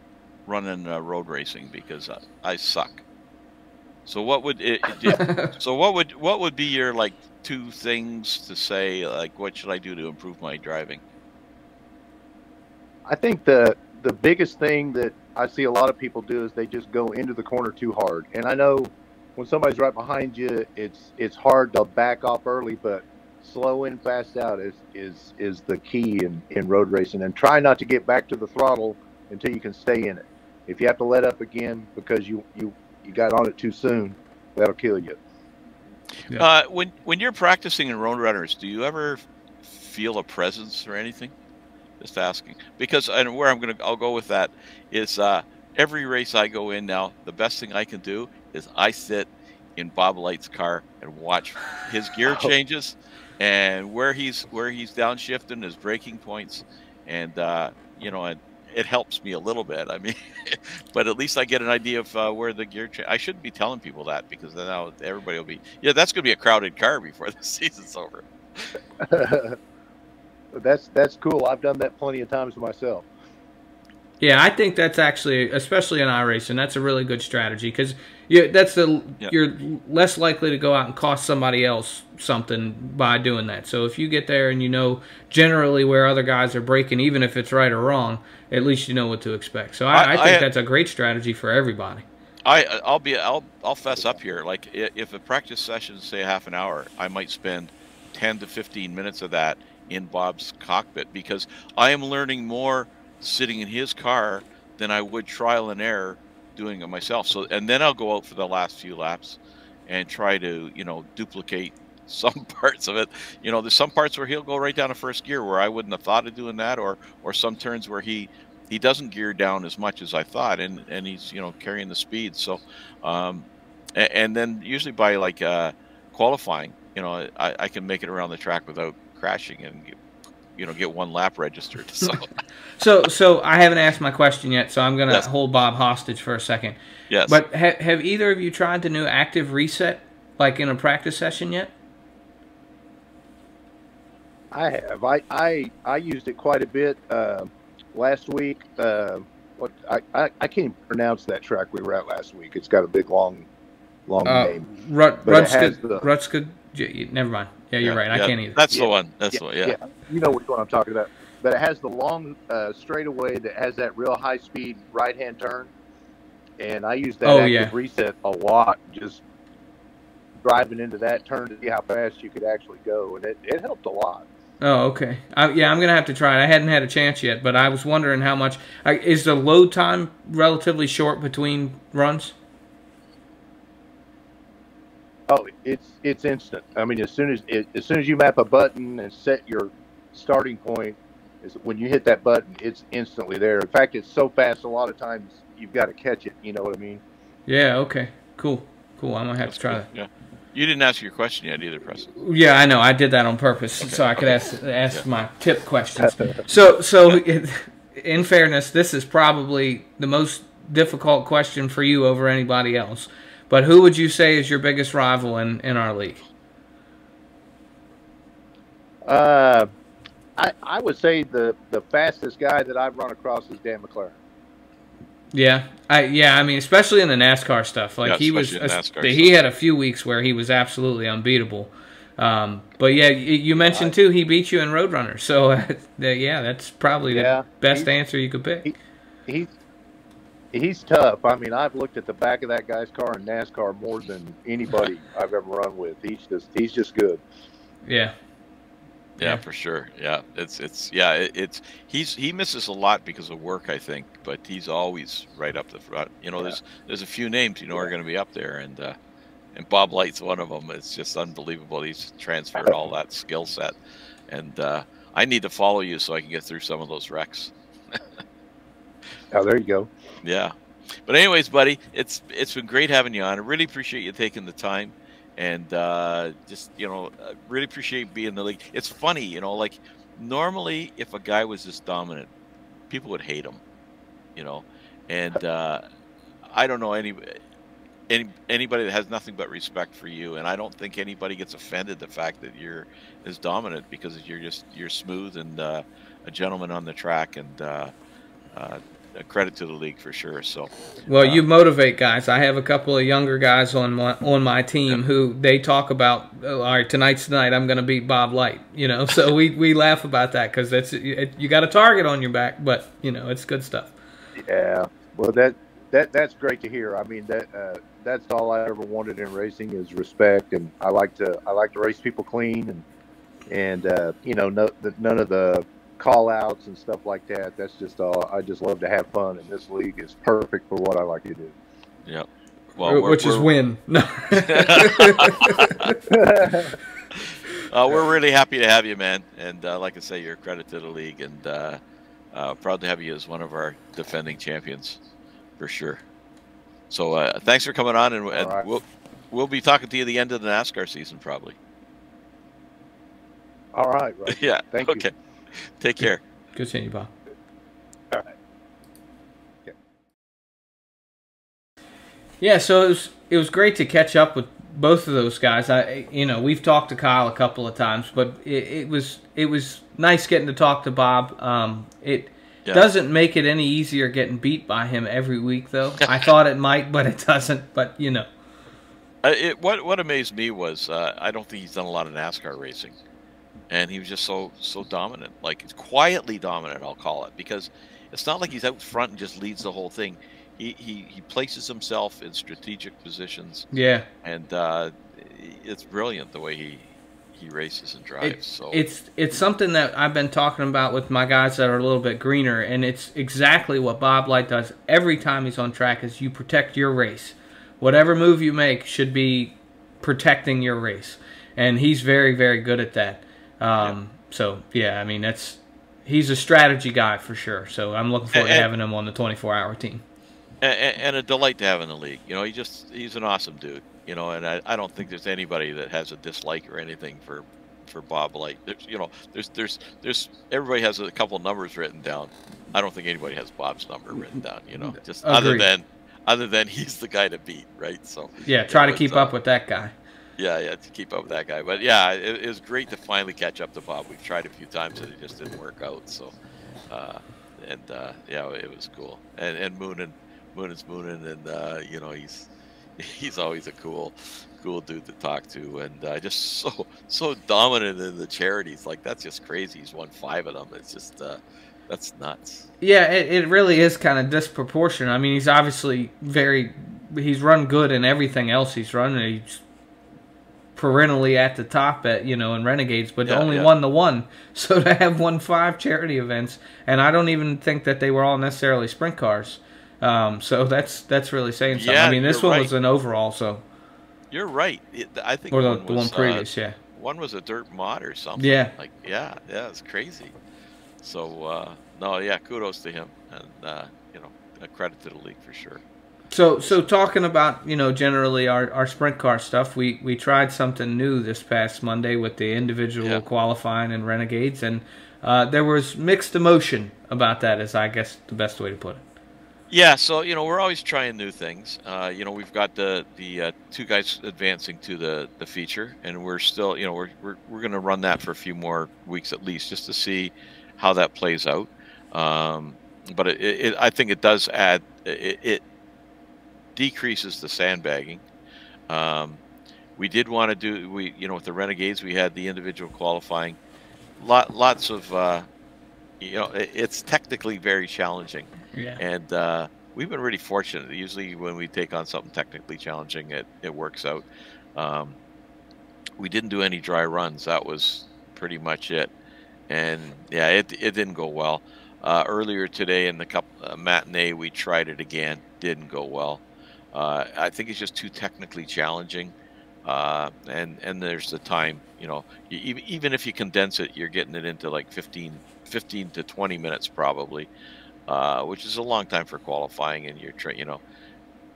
running uh, road racing because I, I suck. So what would it, it so what would what would be your like two things to say like what should I do to improve my driving? I think the the biggest thing that I see a lot of people do is they just go into the corner too hard. And I know when somebody's right behind you, it's it's hard to back off early, but slow in, fast out is is is the key in in road racing. And try not to get back to the throttle until you can stay in it. If you have to let up again because you you you got on it too soon, that'll kill you. Yeah. Uh, when when you're practicing in road runners, do you ever feel a presence or anything? Just asking because and where I'm gonna I'll go with that is uh, every race I go in now. The best thing I can do is I sit in Bob Light's car and watch his gear oh. changes and where he's where he's downshifting his braking points, and uh, you know and it helps me a little bit. I mean, but at least I get an idea of uh, where the gear. Cha- I shouldn't be telling people that because then now everybody will be. Yeah, that's going to be a crowded car before the season's over. That's that's cool. I've done that plenty of times myself. Yeah, I think that's actually, especially in iRacing, that's a really good strategy because you, that's the yeah. you're less likely to go out and cost somebody else something by doing that. So if you get there and you know generally where other guys are braking, even if it's right or wrong, at least you know what to expect. So I, I, I think I, that's a great strategy for everybody. I I'll be I'll I'll fess up here. Like if a practice session say half an hour, I might spend ten to fifteen minutes of that in Bob's cockpit because I am learning more sitting in his car than I would trial and error doing it myself. So and then I'll go out for the last few laps and try to you know duplicate some parts of it. You know, there's some parts where he'll go right down to first gear where I wouldn't have thought of doing that, or or some turns where he he doesn't gear down as much as I thought, and and he's you know carrying the speed. So, um, and, and then usually by like uh, qualifying, you know, I, I can make it around the track without crashing and get, you know get one lap registered. So, so so I haven't asked my question yet, so I'm gonna yes. hold Bob hostage for a second. Yes. But ha- have either of you tried the new active reset, like in a practice session yet? I have. I I, I used it quite a bit uh, last week. Uh, what I, I, I can't even pronounce that track we were at last week. It's got a big long long uh, name. Rut, Rutska, never mind. Yeah, you're yeah, right. I can't either. That's yeah, the one. That's yeah, the one. Yeah. You know which one I'm talking about. But it has the long uh, straightaway that has that real high speed right hand turn, and I use that oh, active reset a lot. Just driving into that turn to see how fast you could actually go, and it, it helped a lot. Oh, okay. I, yeah, I'm gonna have to try it. I hadn't had a chance yet, but I was wondering how much I, is the load time relatively short between runs. Oh, it's it's instant. I mean, as soon as it, as soon as you map a button and set your starting point, is when you hit that button, it's instantly there. In fact, it's so fast. A lot of times you've got to catch it. You know what I mean? Yeah. Okay. Cool. Cool. I'm gonna have That's to try cool. that. Yeah. You didn't ask your question yet either, Preston. Yeah, I know. I did that on purpose okay. so I could ask ask yeah. my tip questions. so, so in fairness, this is probably the most difficult question for you over anybody else. But who would you say is your biggest rival in, in our league? Uh, I I would say the the fastest guy that I've run across is Dan McLaren. Yeah, I yeah, I mean, especially in the NASCAR stuff. Like yeah, he was, a, he had a few weeks where he was absolutely unbeatable. Um, but yeah, you mentioned too he beat you in Roadrunner, so uh, yeah, that's probably yeah, the best answer you could pick. He, he's he's tough. I mean, I've looked at the back of that guy's car in NASCAR more than anybody I've ever run with. He's just he's just good. Yeah, yeah, for sure. Yeah, it's it's yeah, it, it's he's he misses a lot because of work, I think, but he's always right up the front. You know, yeah. there's there's a few names you know are going to be up there, and uh, and Bob Light's one of them. It's just unbelievable. He's transferred all that skill set, and uh, I need to follow you so I can get through some of those wrecks. oh, there you go. Yeah, but anyways, buddy, it's it's been great having you on. I really appreciate you taking the time and uh, just you know really appreciate being in the league. It's funny, you know, like normally if a guy was this dominant, people would hate him, you know, and uh, I don't know any. Any, anybody that has nothing but respect for you, and I don't think anybody gets offended the fact that you're as dominant because you're just you're smooth and uh, a gentleman on the track, and uh, uh, a credit to the league for sure. So, well, you um, motivate guys. I have a couple of younger guys on my on my team who they talk about. Oh, all right, tonight's tonight. I'm going to beat Bob Light. You know, so we we laugh about that because that's it, you got a target on your back, but you know it's good stuff. Yeah, well that that that's great to hear. I mean that uh, that's all I ever wanted in racing is respect, and I like to I like to race people clean and and uh, you know no, the, none of the call outs and stuff like that. That's just all. I just love to have fun, and this league is perfect for what I like to do. Yep. Well, which we're, is win. No. uh, we're really happy to have you, man. And uh, like I say, you're a credit to the league, and uh, uh proud to have you as one of our defending champions, for sure. So uh, thanks for coming on, and, and right. we'll we'll be talking to you at the end of the NASCAR season, probably. All right. right. yeah. Thank okay. you. Take care. Good seeing you, Bob. All right. Yeah. yeah, so it was it was great to catch up with both of those guys. I you know we've talked to Kyle a couple of times, but it, it was it was nice getting to talk to Bob. Um, it yeah. doesn't make it any easier getting beat by him every week, though. I thought it might, but it doesn't. But you know, uh, it, what what amazed me was uh, I don't think he's done a lot of NASCAR racing and he was just so so dominant, like quietly dominant. I'll call it because it's not like he's out front and just leads the whole thing. He he, he places himself in strategic positions. Yeah, and uh, it's brilliant the way he he races and drives. It, so it's it's something that I've been talking about with my guys that are a little bit greener, and it's exactly what Bob Light does every time he's on track. Is you protect your race. Whatever move you make should be protecting your race, and he's very very good at that. Um, yeah. So yeah, I mean that's he's a strategy guy for sure. So I'm looking forward and, to having him on the 24 hour team. And, and, a delight to have in the league. You know, he just he's an awesome dude. You know, and I, I don't think there's anybody that has a dislike or anything for for Bob Light. There's you know there's there's there's everybody has a couple numbers written down. I don't think anybody has Bob's number written down. You know, just Agreed. other than other than he's the guy to beat, right? So yeah, try to keep uh, up with that guy. Yeah, yeah, to keep up with that guy. But yeah, it, it, was great to finally catch up to Bob. We've tried a few times and it just didn't work out. So, uh, and uh, yeah, it was cool. And and Moonen, Moonen's Moonin, and uh, you know he's he's always a cool cool dude to talk to, and uh, just so so dominant in the charities. Like that's just crazy. He's won five of them. It's just uh, that's nuts. Yeah, it, it really is kind of disproportionate. I mean, he's obviously very he's run good in everything else he's run. He's perennially at the top at you know in Renegades, but yeah, only yeah. won the one. So to have won five charity events, and I don't even think that they were all necessarily sprint cars. Um, so that's that's really saying something. Yeah, I mean, this one right. was an overall. So you're right. It, I think or the one, was, the one previous, uh, yeah. One was a dirt mod or something. Yeah. Like yeah, yeah, it's crazy. So uh, no, yeah, kudos to him, and uh, you know, a credit to the league for sure. So, so talking about you know generally our, our sprint car stuff, we we tried something new this past Monday with the individual yeah. qualifying and renegades, and uh, there was mixed emotion about that. Is I guess the best way to put it. Yeah, so you know we're always trying new things. Uh, you know we've got the the uh, two guys advancing to the the feature, and we're still you know we're we're we're going to run that for a few more weeks at least just to see how that plays out. Um, but it, it, I think it does add it, it decreases the sandbagging. Um, we did want to do we you know with the Renegades we had the individual qualifying, lot lots of uh, you know it, it's technically very challenging. Yeah. And uh, we've been really fortunate. Usually when we take on something technically challenging, it it works out. Um, we didn't do any dry runs. That was pretty much it. And yeah, it it didn't go well. Uh, earlier today in the cup uh, matinee, we tried it again. Didn't go well. Uh, I think it's just too technically challenging, uh, and and there's the time. You know, even even if you condense it, you're getting it into like 15, 15 to 20 minutes probably, uh, which is a long time for qualifying. And you're you know,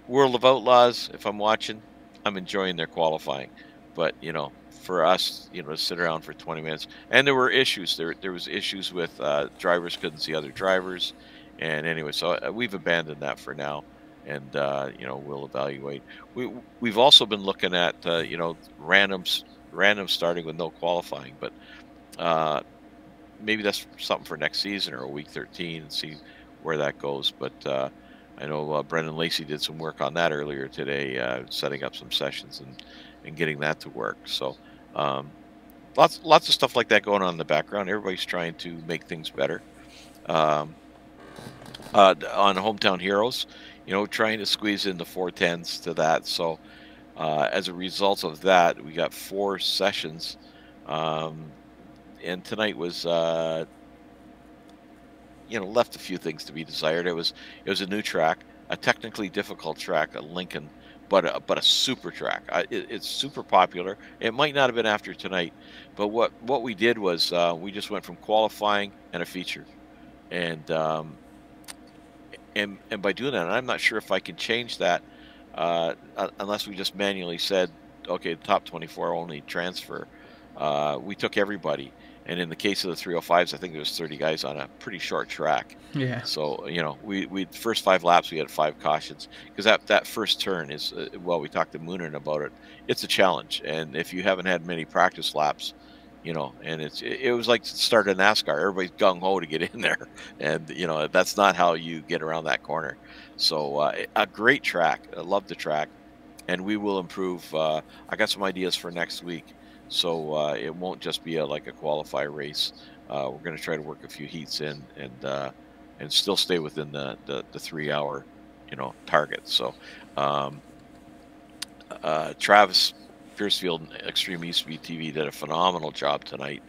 World of Outlaws. If I'm watching, I'm enjoying their qualifying, but you know, for us, you know, to sit around for 20 minutes. And there were issues. There there was issues with uh, drivers couldn't see other drivers, and anyway, so uh, we've abandoned that for now, and uh, you know we'll evaluate. We we've also been looking at uh, you know randoms random starting with no qualifying, but uh, maybe that's something for next season or week 13 and see where that goes. But uh, I know uh, Brendan Lacey did some work on that earlier today, uh, setting up some sessions and, and getting that to work. So um, lots lots of stuff like that going on in the background. Everybody's trying to make things better. Um, on Hometown Heroes, you know, trying to squeeze in the 410s to that. So uh, as a result of that, we got four sessions. Um, and tonight was uh, you know left a few things to be desired. It was it was a new track, a technically difficult track, a Lincoln, but a, but a super track. I, it, it's super popular. It might not have been after tonight, but what what we did was uh, we just went from qualifying and a feature, and um, and and by doing that, I'm not sure if I can change that uh, unless we just manually said, okay, the top 24 only transfer. Uh, we took everybody and in the case of the 305s, I think there was 30 guys on a pretty short track. Yeah. So you know, we we first five laps we had five cautions because that that first turn is uh, well, we talked to Moonen about it. It's a challenge, and if you haven't had many practice laps, you know, and it's it, was like start a NASCAR. Everybody's gung ho to get in there, and you know that's not how you get around that corner. So uh, a great track. I love the track, and we will improve. Uh, I got some ideas for next week so uh, it won't just be a, like a qualify race. Uh, we're going to try to work a few heats in and uh, and still stay within the, the, the, three hour, you know, target. So um, uh, Travis Piercefield, Extreme eSpeed TV, did a phenomenal job tonight.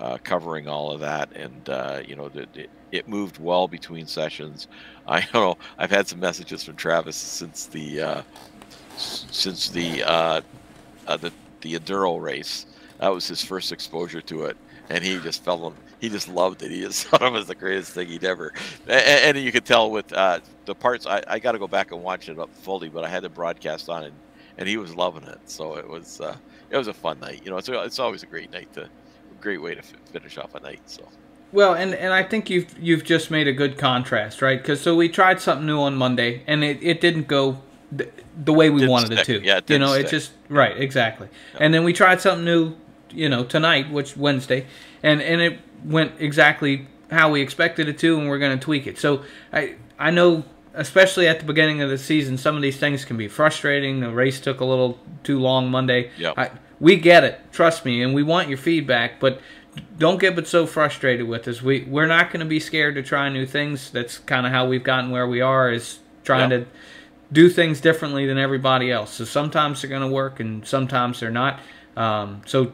Uh, covering all of that, and uh, you know, the, it, it moved well between sessions. I know I've had some messages from Travis since the since the the the enduro race. That was his first exposure to it, and he just fell. in, He just loved it. He just thought it was the greatest thing he'd ever. And, and you could tell with uh, the parts. I, I got to go back and watch it up fully, but I had the broadcast on, and, and he was loving it. So it was uh, it was a fun night. You know, it's it's always a great night to, great way to finish off a night. So. Well, and, and I think you've you've just made a good contrast, right? Because so we tried something new on Monday, and it, it didn't go the, the way we wanted stick. it to. Yeah, it you know, didn't it just right, exactly. And then we tried something new, you know, tonight, which Wednesday, and and it went exactly how we expected it to, and we're going to tweak it. So I I know, especially at the beginning of the season, some of these things can be frustrating. The race took a little too long Monday. Yep. I, we get it, trust me, and we want your feedback, but don't get but so frustrated with us. We we're not going to be scared to try new things. That's kind of how we've gotten where we are. Is trying Yep. to do things differently than everybody else. So sometimes they're going to work and sometimes they're not. Um, so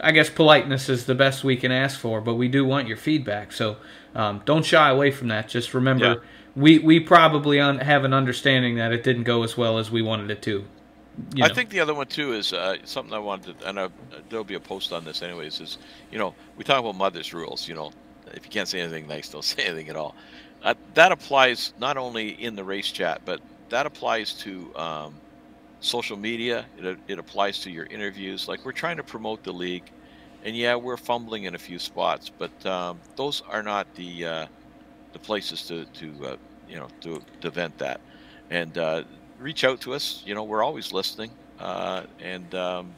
I guess politeness is the best we can ask for, but we do want your feedback. So um, don't shy away from that. Just remember, Yeah. We, we probably un- have an understanding that it didn't go as well as we wanted it to. You I think the other one too is uh, something I wanted, to, and there'll be a post on this anyways. Is you know we talk about mother's rules. You know, if you can't say anything nice, don't say anything at all. Uh, that applies not only in the race chat, but that applies to um, social media. It, it applies to your interviews. Like we're trying to promote the league, and yeah, we're fumbling in a few spots, but um, those are not the uh, the places to to uh, you know to, to vent that. And uh, reach out to us. You know, we're always listening uh, and, um,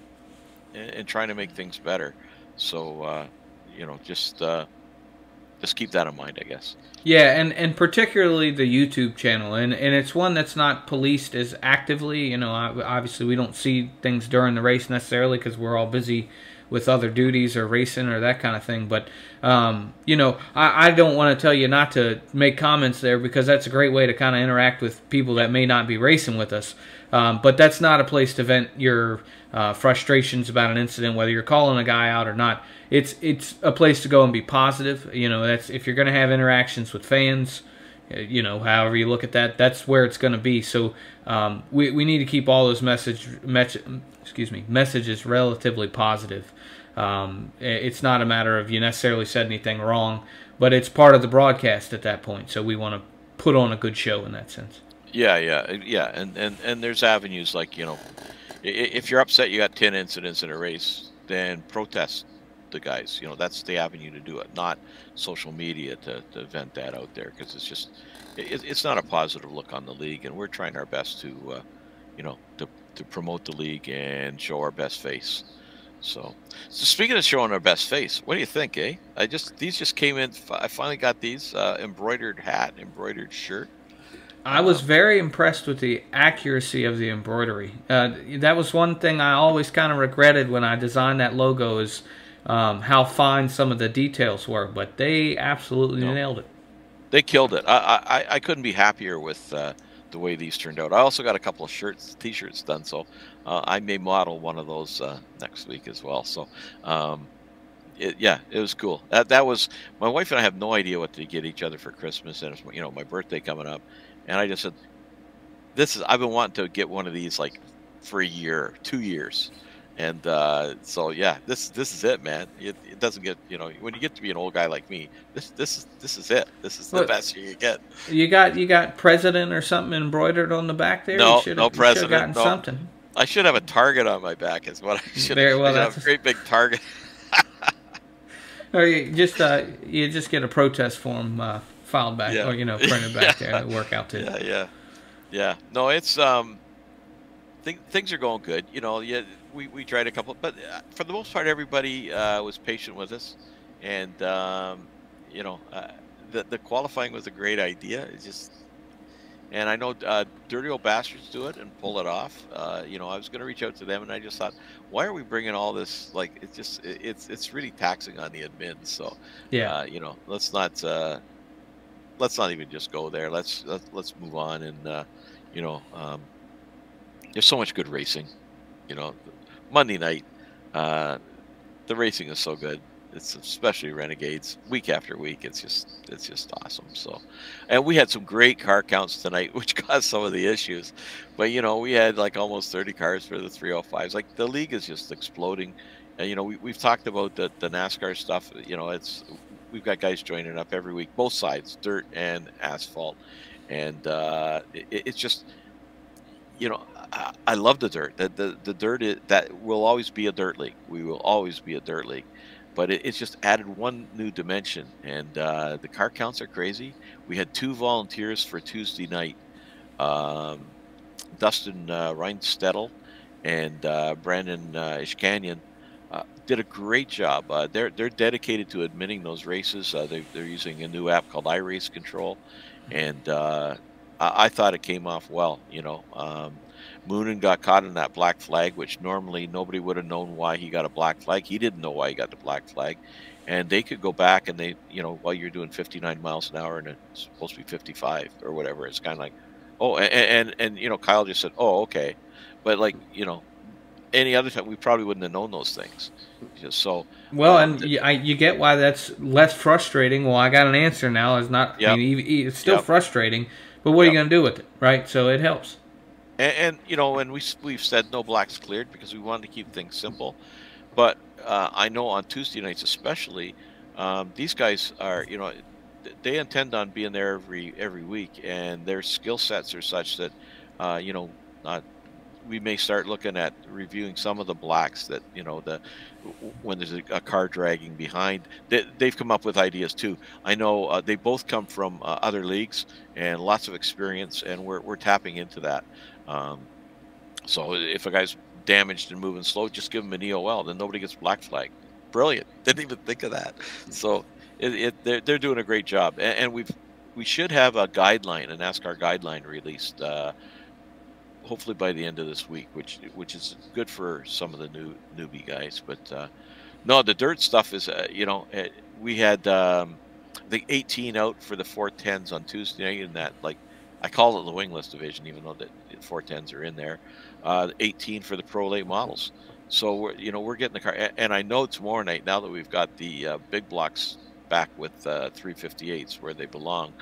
and and trying to make things better. So uh, you know, just uh, just keep that in mind, I guess. Yeah, and, and particularly the YouTube channel, and, and it's one that's not policed as actively. You know, obviously we don't see things during the race necessarily because we're all busy with other duties or racing or that kind of thing. But um, you know, I, I don't want to tell you not to make comments there because that's a great way to kind of interact with people that may not be racing with us. Um, but that's not a place to vent your uh, frustrations about an incident, whether you're calling a guy out or not. It's it's a place to go and be positive. You know, that's if you're going to have interactions with fans, you know, however you look at that, that's where it's going to be. So um, we we need to keep all those message, message excuse me messages relatively positive. Um, it's not a matter of you necessarily said anything wrong, but it's part of the broadcast at that point. So we want to put on a good show in that sense. Yeah, yeah, uh, yeah, and and and there's avenues like you know, if you're upset, you got ten incidents in a race. then protest the guys. You know, that's the avenue to do it, not social media to, to vent that out there because it's just it, it's not a positive look on the league, and we're trying our best to, uh, you know, to to promote the league and show our best face. So, so speaking of showing our best face, what do you think, eh? I just these just came in. I finally got these uh, embroidered hat, embroidered shirt. I was very impressed with the accuracy of the embroidery. Uh, that was one thing I always kind of regretted when I designed that logo is um, how fine some of the details were, but they absolutely no. nailed it. They killed it. I I, I couldn't be happier with uh, the way these turned out. I also got a couple of shirts, t-shirts done, so uh, I may model one of those uh, next week as well. So. Um, it, yeah, it was cool. That that was my wife and I have no idea what to get each other for Christmas, and it's you know my birthday coming up, and I just said, "This is I've been wanting to get one of these like for a year, two years." And uh, so yeah, this this is it, man. It, it, doesn't get you know when you get to be an old guy like me, this this is this is it. This is the best you get. You got you got president or something embroidered on the back there. No, no president. gotten no. something. I should have a target on my back. Is what I should. Very well. That's have a great big target. or you just uh, you just get a protest form uh, filed back, yeah. or you know printed back yeah. there. Work out too. Yeah, yeah, yeah. No, it's um, th- things are going good. You know, yeah we, we tried a couple, but uh, for the most part, everybody uh, was patient with us, and um, you know, uh, the the qualifying was a great idea. It's just, and I know uh, Dirty Old Bastards do it and pull it off. Uh, you know, I was going to reach out to them, and I just thought, why are we bringing all this? Like, it's just it's it's really taxing on the admins. So yeah, uh, you know, let's not let's not even just go there. Let's let's, let's move on, and you know. Um, there's so much good racing you know Monday night, uh, the racing is so good. It's especially Renegades week after week. It's just it's just awesome. So, and we had some great car counts tonight, which caused some of the issues. But you know, we had like almost 30 cars for the 305s. Like the league is just exploding. And you know, we we've talked about the the NASCAR stuff. You know, it's we've got guys joining up every week, both sides, dirt and asphalt, and uh, it, it's just you know I love the dirt. The, the, the dirt is, that will always be a dirt league. We will always be a dirt league, but it, it's just added one new dimension. And uh, the car counts are crazy. We had two volunteers for Tuesday night. Um, Dustin uh, Reinstedel and uh, Brandon uh, Ishkanyan uh, did a great job. Uh, they're they're dedicated to admitting those races. Uh, they, are using a new app called iRace Control, and uh, I, I, thought it came off well. You know, um, Moonen got caught in that black flag, which normally nobody would have known why he got a black flag. He didn't know why he got the black flag. And they could go back and they, you know, while you're doing 59 miles an hour and it's supposed to be 55 or whatever, it's kind of like, oh, and, and, and, you know, Kyle just said, oh, okay. But like, you know, any other time we probably wouldn't have known those things. Just so well, um, and you, I, you, get why that's less frustrating. Well, I got an answer now. It's not. Yep. I mean, it's still yep. frustrating, but what yep. are you going to do with it, right? So it helps. And, and, you know, and we we've said no blacks cleared because we wanted to keep things simple. But uh, I know on Tuesday nights especially, um, these guys are you know they intend on being there every every week, and their skill sets are such that uh, you know uh, we may start looking at reviewing some of the blacks that you know the when there's a, a car dragging behind they, have come up with ideas too i know uh, they both come from uh, other leagues and lots of experience and we're, we're tapping into that um, so if a guy's damaged and moving slow, just give him an EOL. Then nobody gets black flag. Brilliant. Didn't even think of that. So it, it they're, they're doing a great job. And, and, we've we should have a guideline, a NASCAR guideline released. Uh, hopefully by the end of this week, which which is good for some of the new newbie guys. But uh, no, the dirt stuff is uh, you know eh, we had um, the 18 out for the 410s on Tuesday and that like I call it the wingless division, even though the 410s are in there. Uh, 18 for the pro late models. So we're, you know, we're getting the car, and I know tomorrow night now that we've got the uh, big blocks back with uh, 358s where they belong.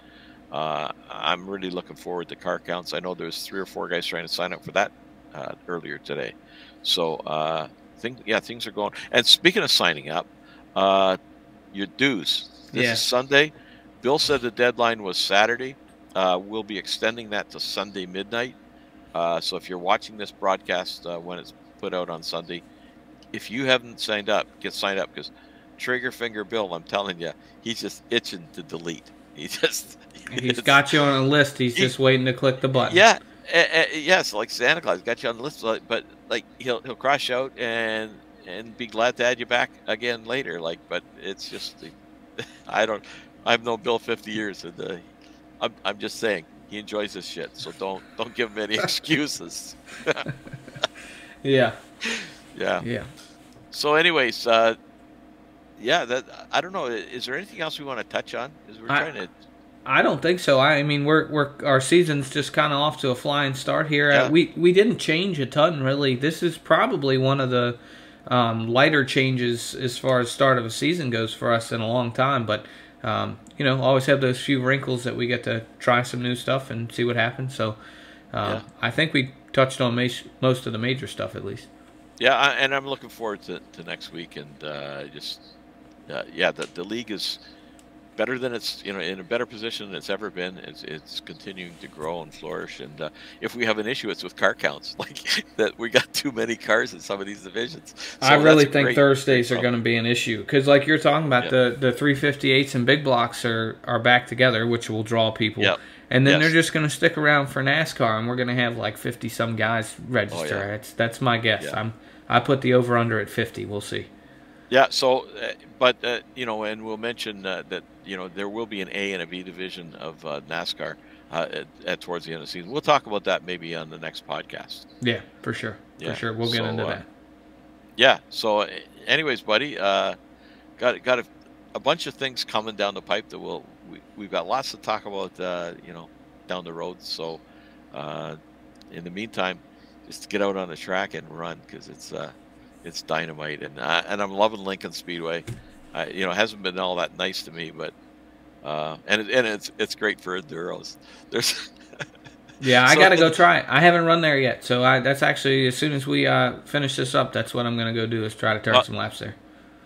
Uh, I'm really looking forward to car counts. I know there's three or four guys trying to sign up for that uh, earlier today. So, uh, think, yeah, things are going. And speaking of signing up, uh, your dues. This yeah. is Sunday. Bill said the deadline was Saturday. Uh, we'll be extending that to Sunday midnight. Uh, so if you're watching this broadcast uh, when it's put out on Sunday, if you haven't signed up, get signed up because Trigger Finger Bill, I'm telling you, he's just itching to delete. He just he's got you on a list. He's he, just waiting to click the button. Yeah, yes, like Santa Claus got you on the list, but like he'll he'll cross out and and be glad to add you back again later. Like, but it's just I don't I've known Bill 50 years, and uh, I'm I'm just saying he enjoys this shit. So don't don't give him any excuses. yeah. Yeah. Yeah. So, anyways, uh, yeah, that I don't know. Is there anything else we want to touch on? Is we're I, trying to I don't think so. I mean, we're we're our season's just kind of off to a flying start here. Yeah. Uh, we we didn't change a ton really. This is probably one of the um, lighter changes as far as start of a season goes for us in a long time. But um, you know, always have those few wrinkles that we get to try some new stuff and see what happens. So uh, yeah. I think we touched on most of the major stuff at least. Yeah, I, and I'm looking forward to, to next week and uh, just uh, yeah, the the league is better than it's you know in a better position than it's ever been. It's it's continuing to grow and flourish. And uh, if we have an issue, it's with car counts, like that we got too many cars in some of these divisions. So I really think Thursdays are going to be an issue because, like you're talking about, yeah. the the 358s and big blocks are are back together, which will draw people. Yep. And then yes. they're just going to stick around for NASCAR, and we're going to have like 50 some guys register. Oh, yeah. That's that's my guess. Yeah. I'm I put the over under at 50. We'll see. Yeah. So, uh, but uh, you know, and we'll mention uh, that you know there will be an A and a B division of uh, NASCAR uh, at, at, towards the end of the season. We'll talk about that maybe on the next podcast. Yeah, for sure. Yeah. For sure, we'll get so, into uh, that. Yeah. So, anyways, buddy, got got a, a, bunch of things coming down the pipe that we'll we, we've got lots to talk about. you know, down the road. So, in the meantime, just get out on the track and run because it's it's dynamite, and I, and I'm loving Lincoln Speedway. I, you know, it hasn't been all that nice to me, but uh, and it, and it's it's great for enduros. There's yeah, I so, gotta go try it. I haven't run there yet, so I, that's actually as soon as we uh, finish this up, that's what I'm gonna go do is try to turn uh, some laps there.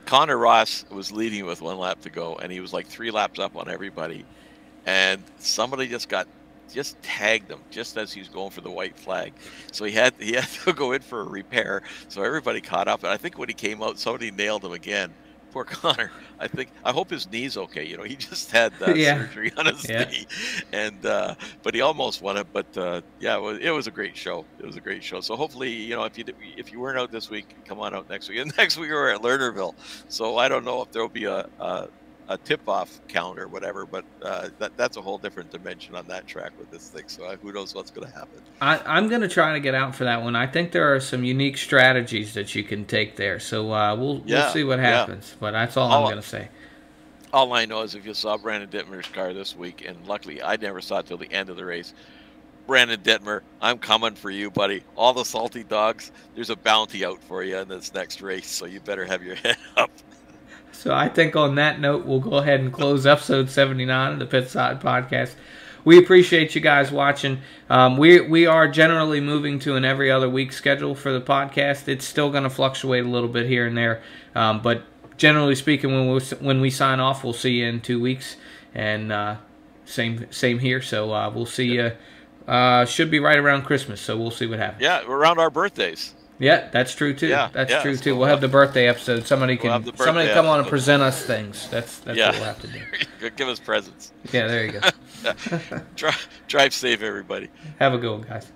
Connor Ross was leading with one lap to go, and he was like three laps up on everybody, and somebody just got just tagged him just as he was going for the white flag. So he had he had to go in for a repair. So everybody caught up, and I think when he came out, somebody nailed him again. Poor Connor. I think I hope his knee's okay. You know, he just had that yeah. surgery on his yeah. knee, and uh, but he almost won it. But uh, yeah, it was, it was, a great show. It was a great show. So hopefully, you know, if you if you weren't out this week, come on out next week. And next week we're at Lernerville, so I don't know if there'll be a, a a tip-off count or whatever, but uh, that that's a whole different dimension on that track with this thing. So uh, who knows what's going to happen? I, am going to try to get out for that one. I think there are some unique strategies that you can take there. So uh, we'll yeah, we'll see what happens. Yeah. But that's all, all I'm going to say. All I know is if you saw Brandon Dittmer's car this week, and luckily I never saw it till the end of the race. Brandon Dittmer, I'm coming for you, buddy. All the salty dogs, there's a bounty out for you in this next race, so you better have your head up. So I think on that note, we'll go ahead and close episode 79 of the Pitside Podcast. We appreciate you guys watching. Um, we we are generally moving to an every other week schedule for the podcast. It's still going to fluctuate a little bit here and there, um, but generally speaking, when we when we sign off, we'll see you in two weeks, and uh, same same here. So uh, we'll see you. Uh, should be right around Christmas, so we'll see what happens. Yeah, around our birthdays. Yeah, that's true too. Yeah, that's yeah, true too. We'll have the birthday episode. Somebody can we'll somebody come on and present us things. That's that's yeah. what we'll have to do. Give us presents. Yeah, there you go. drive, drive safe, everybody. Have a good one, guys.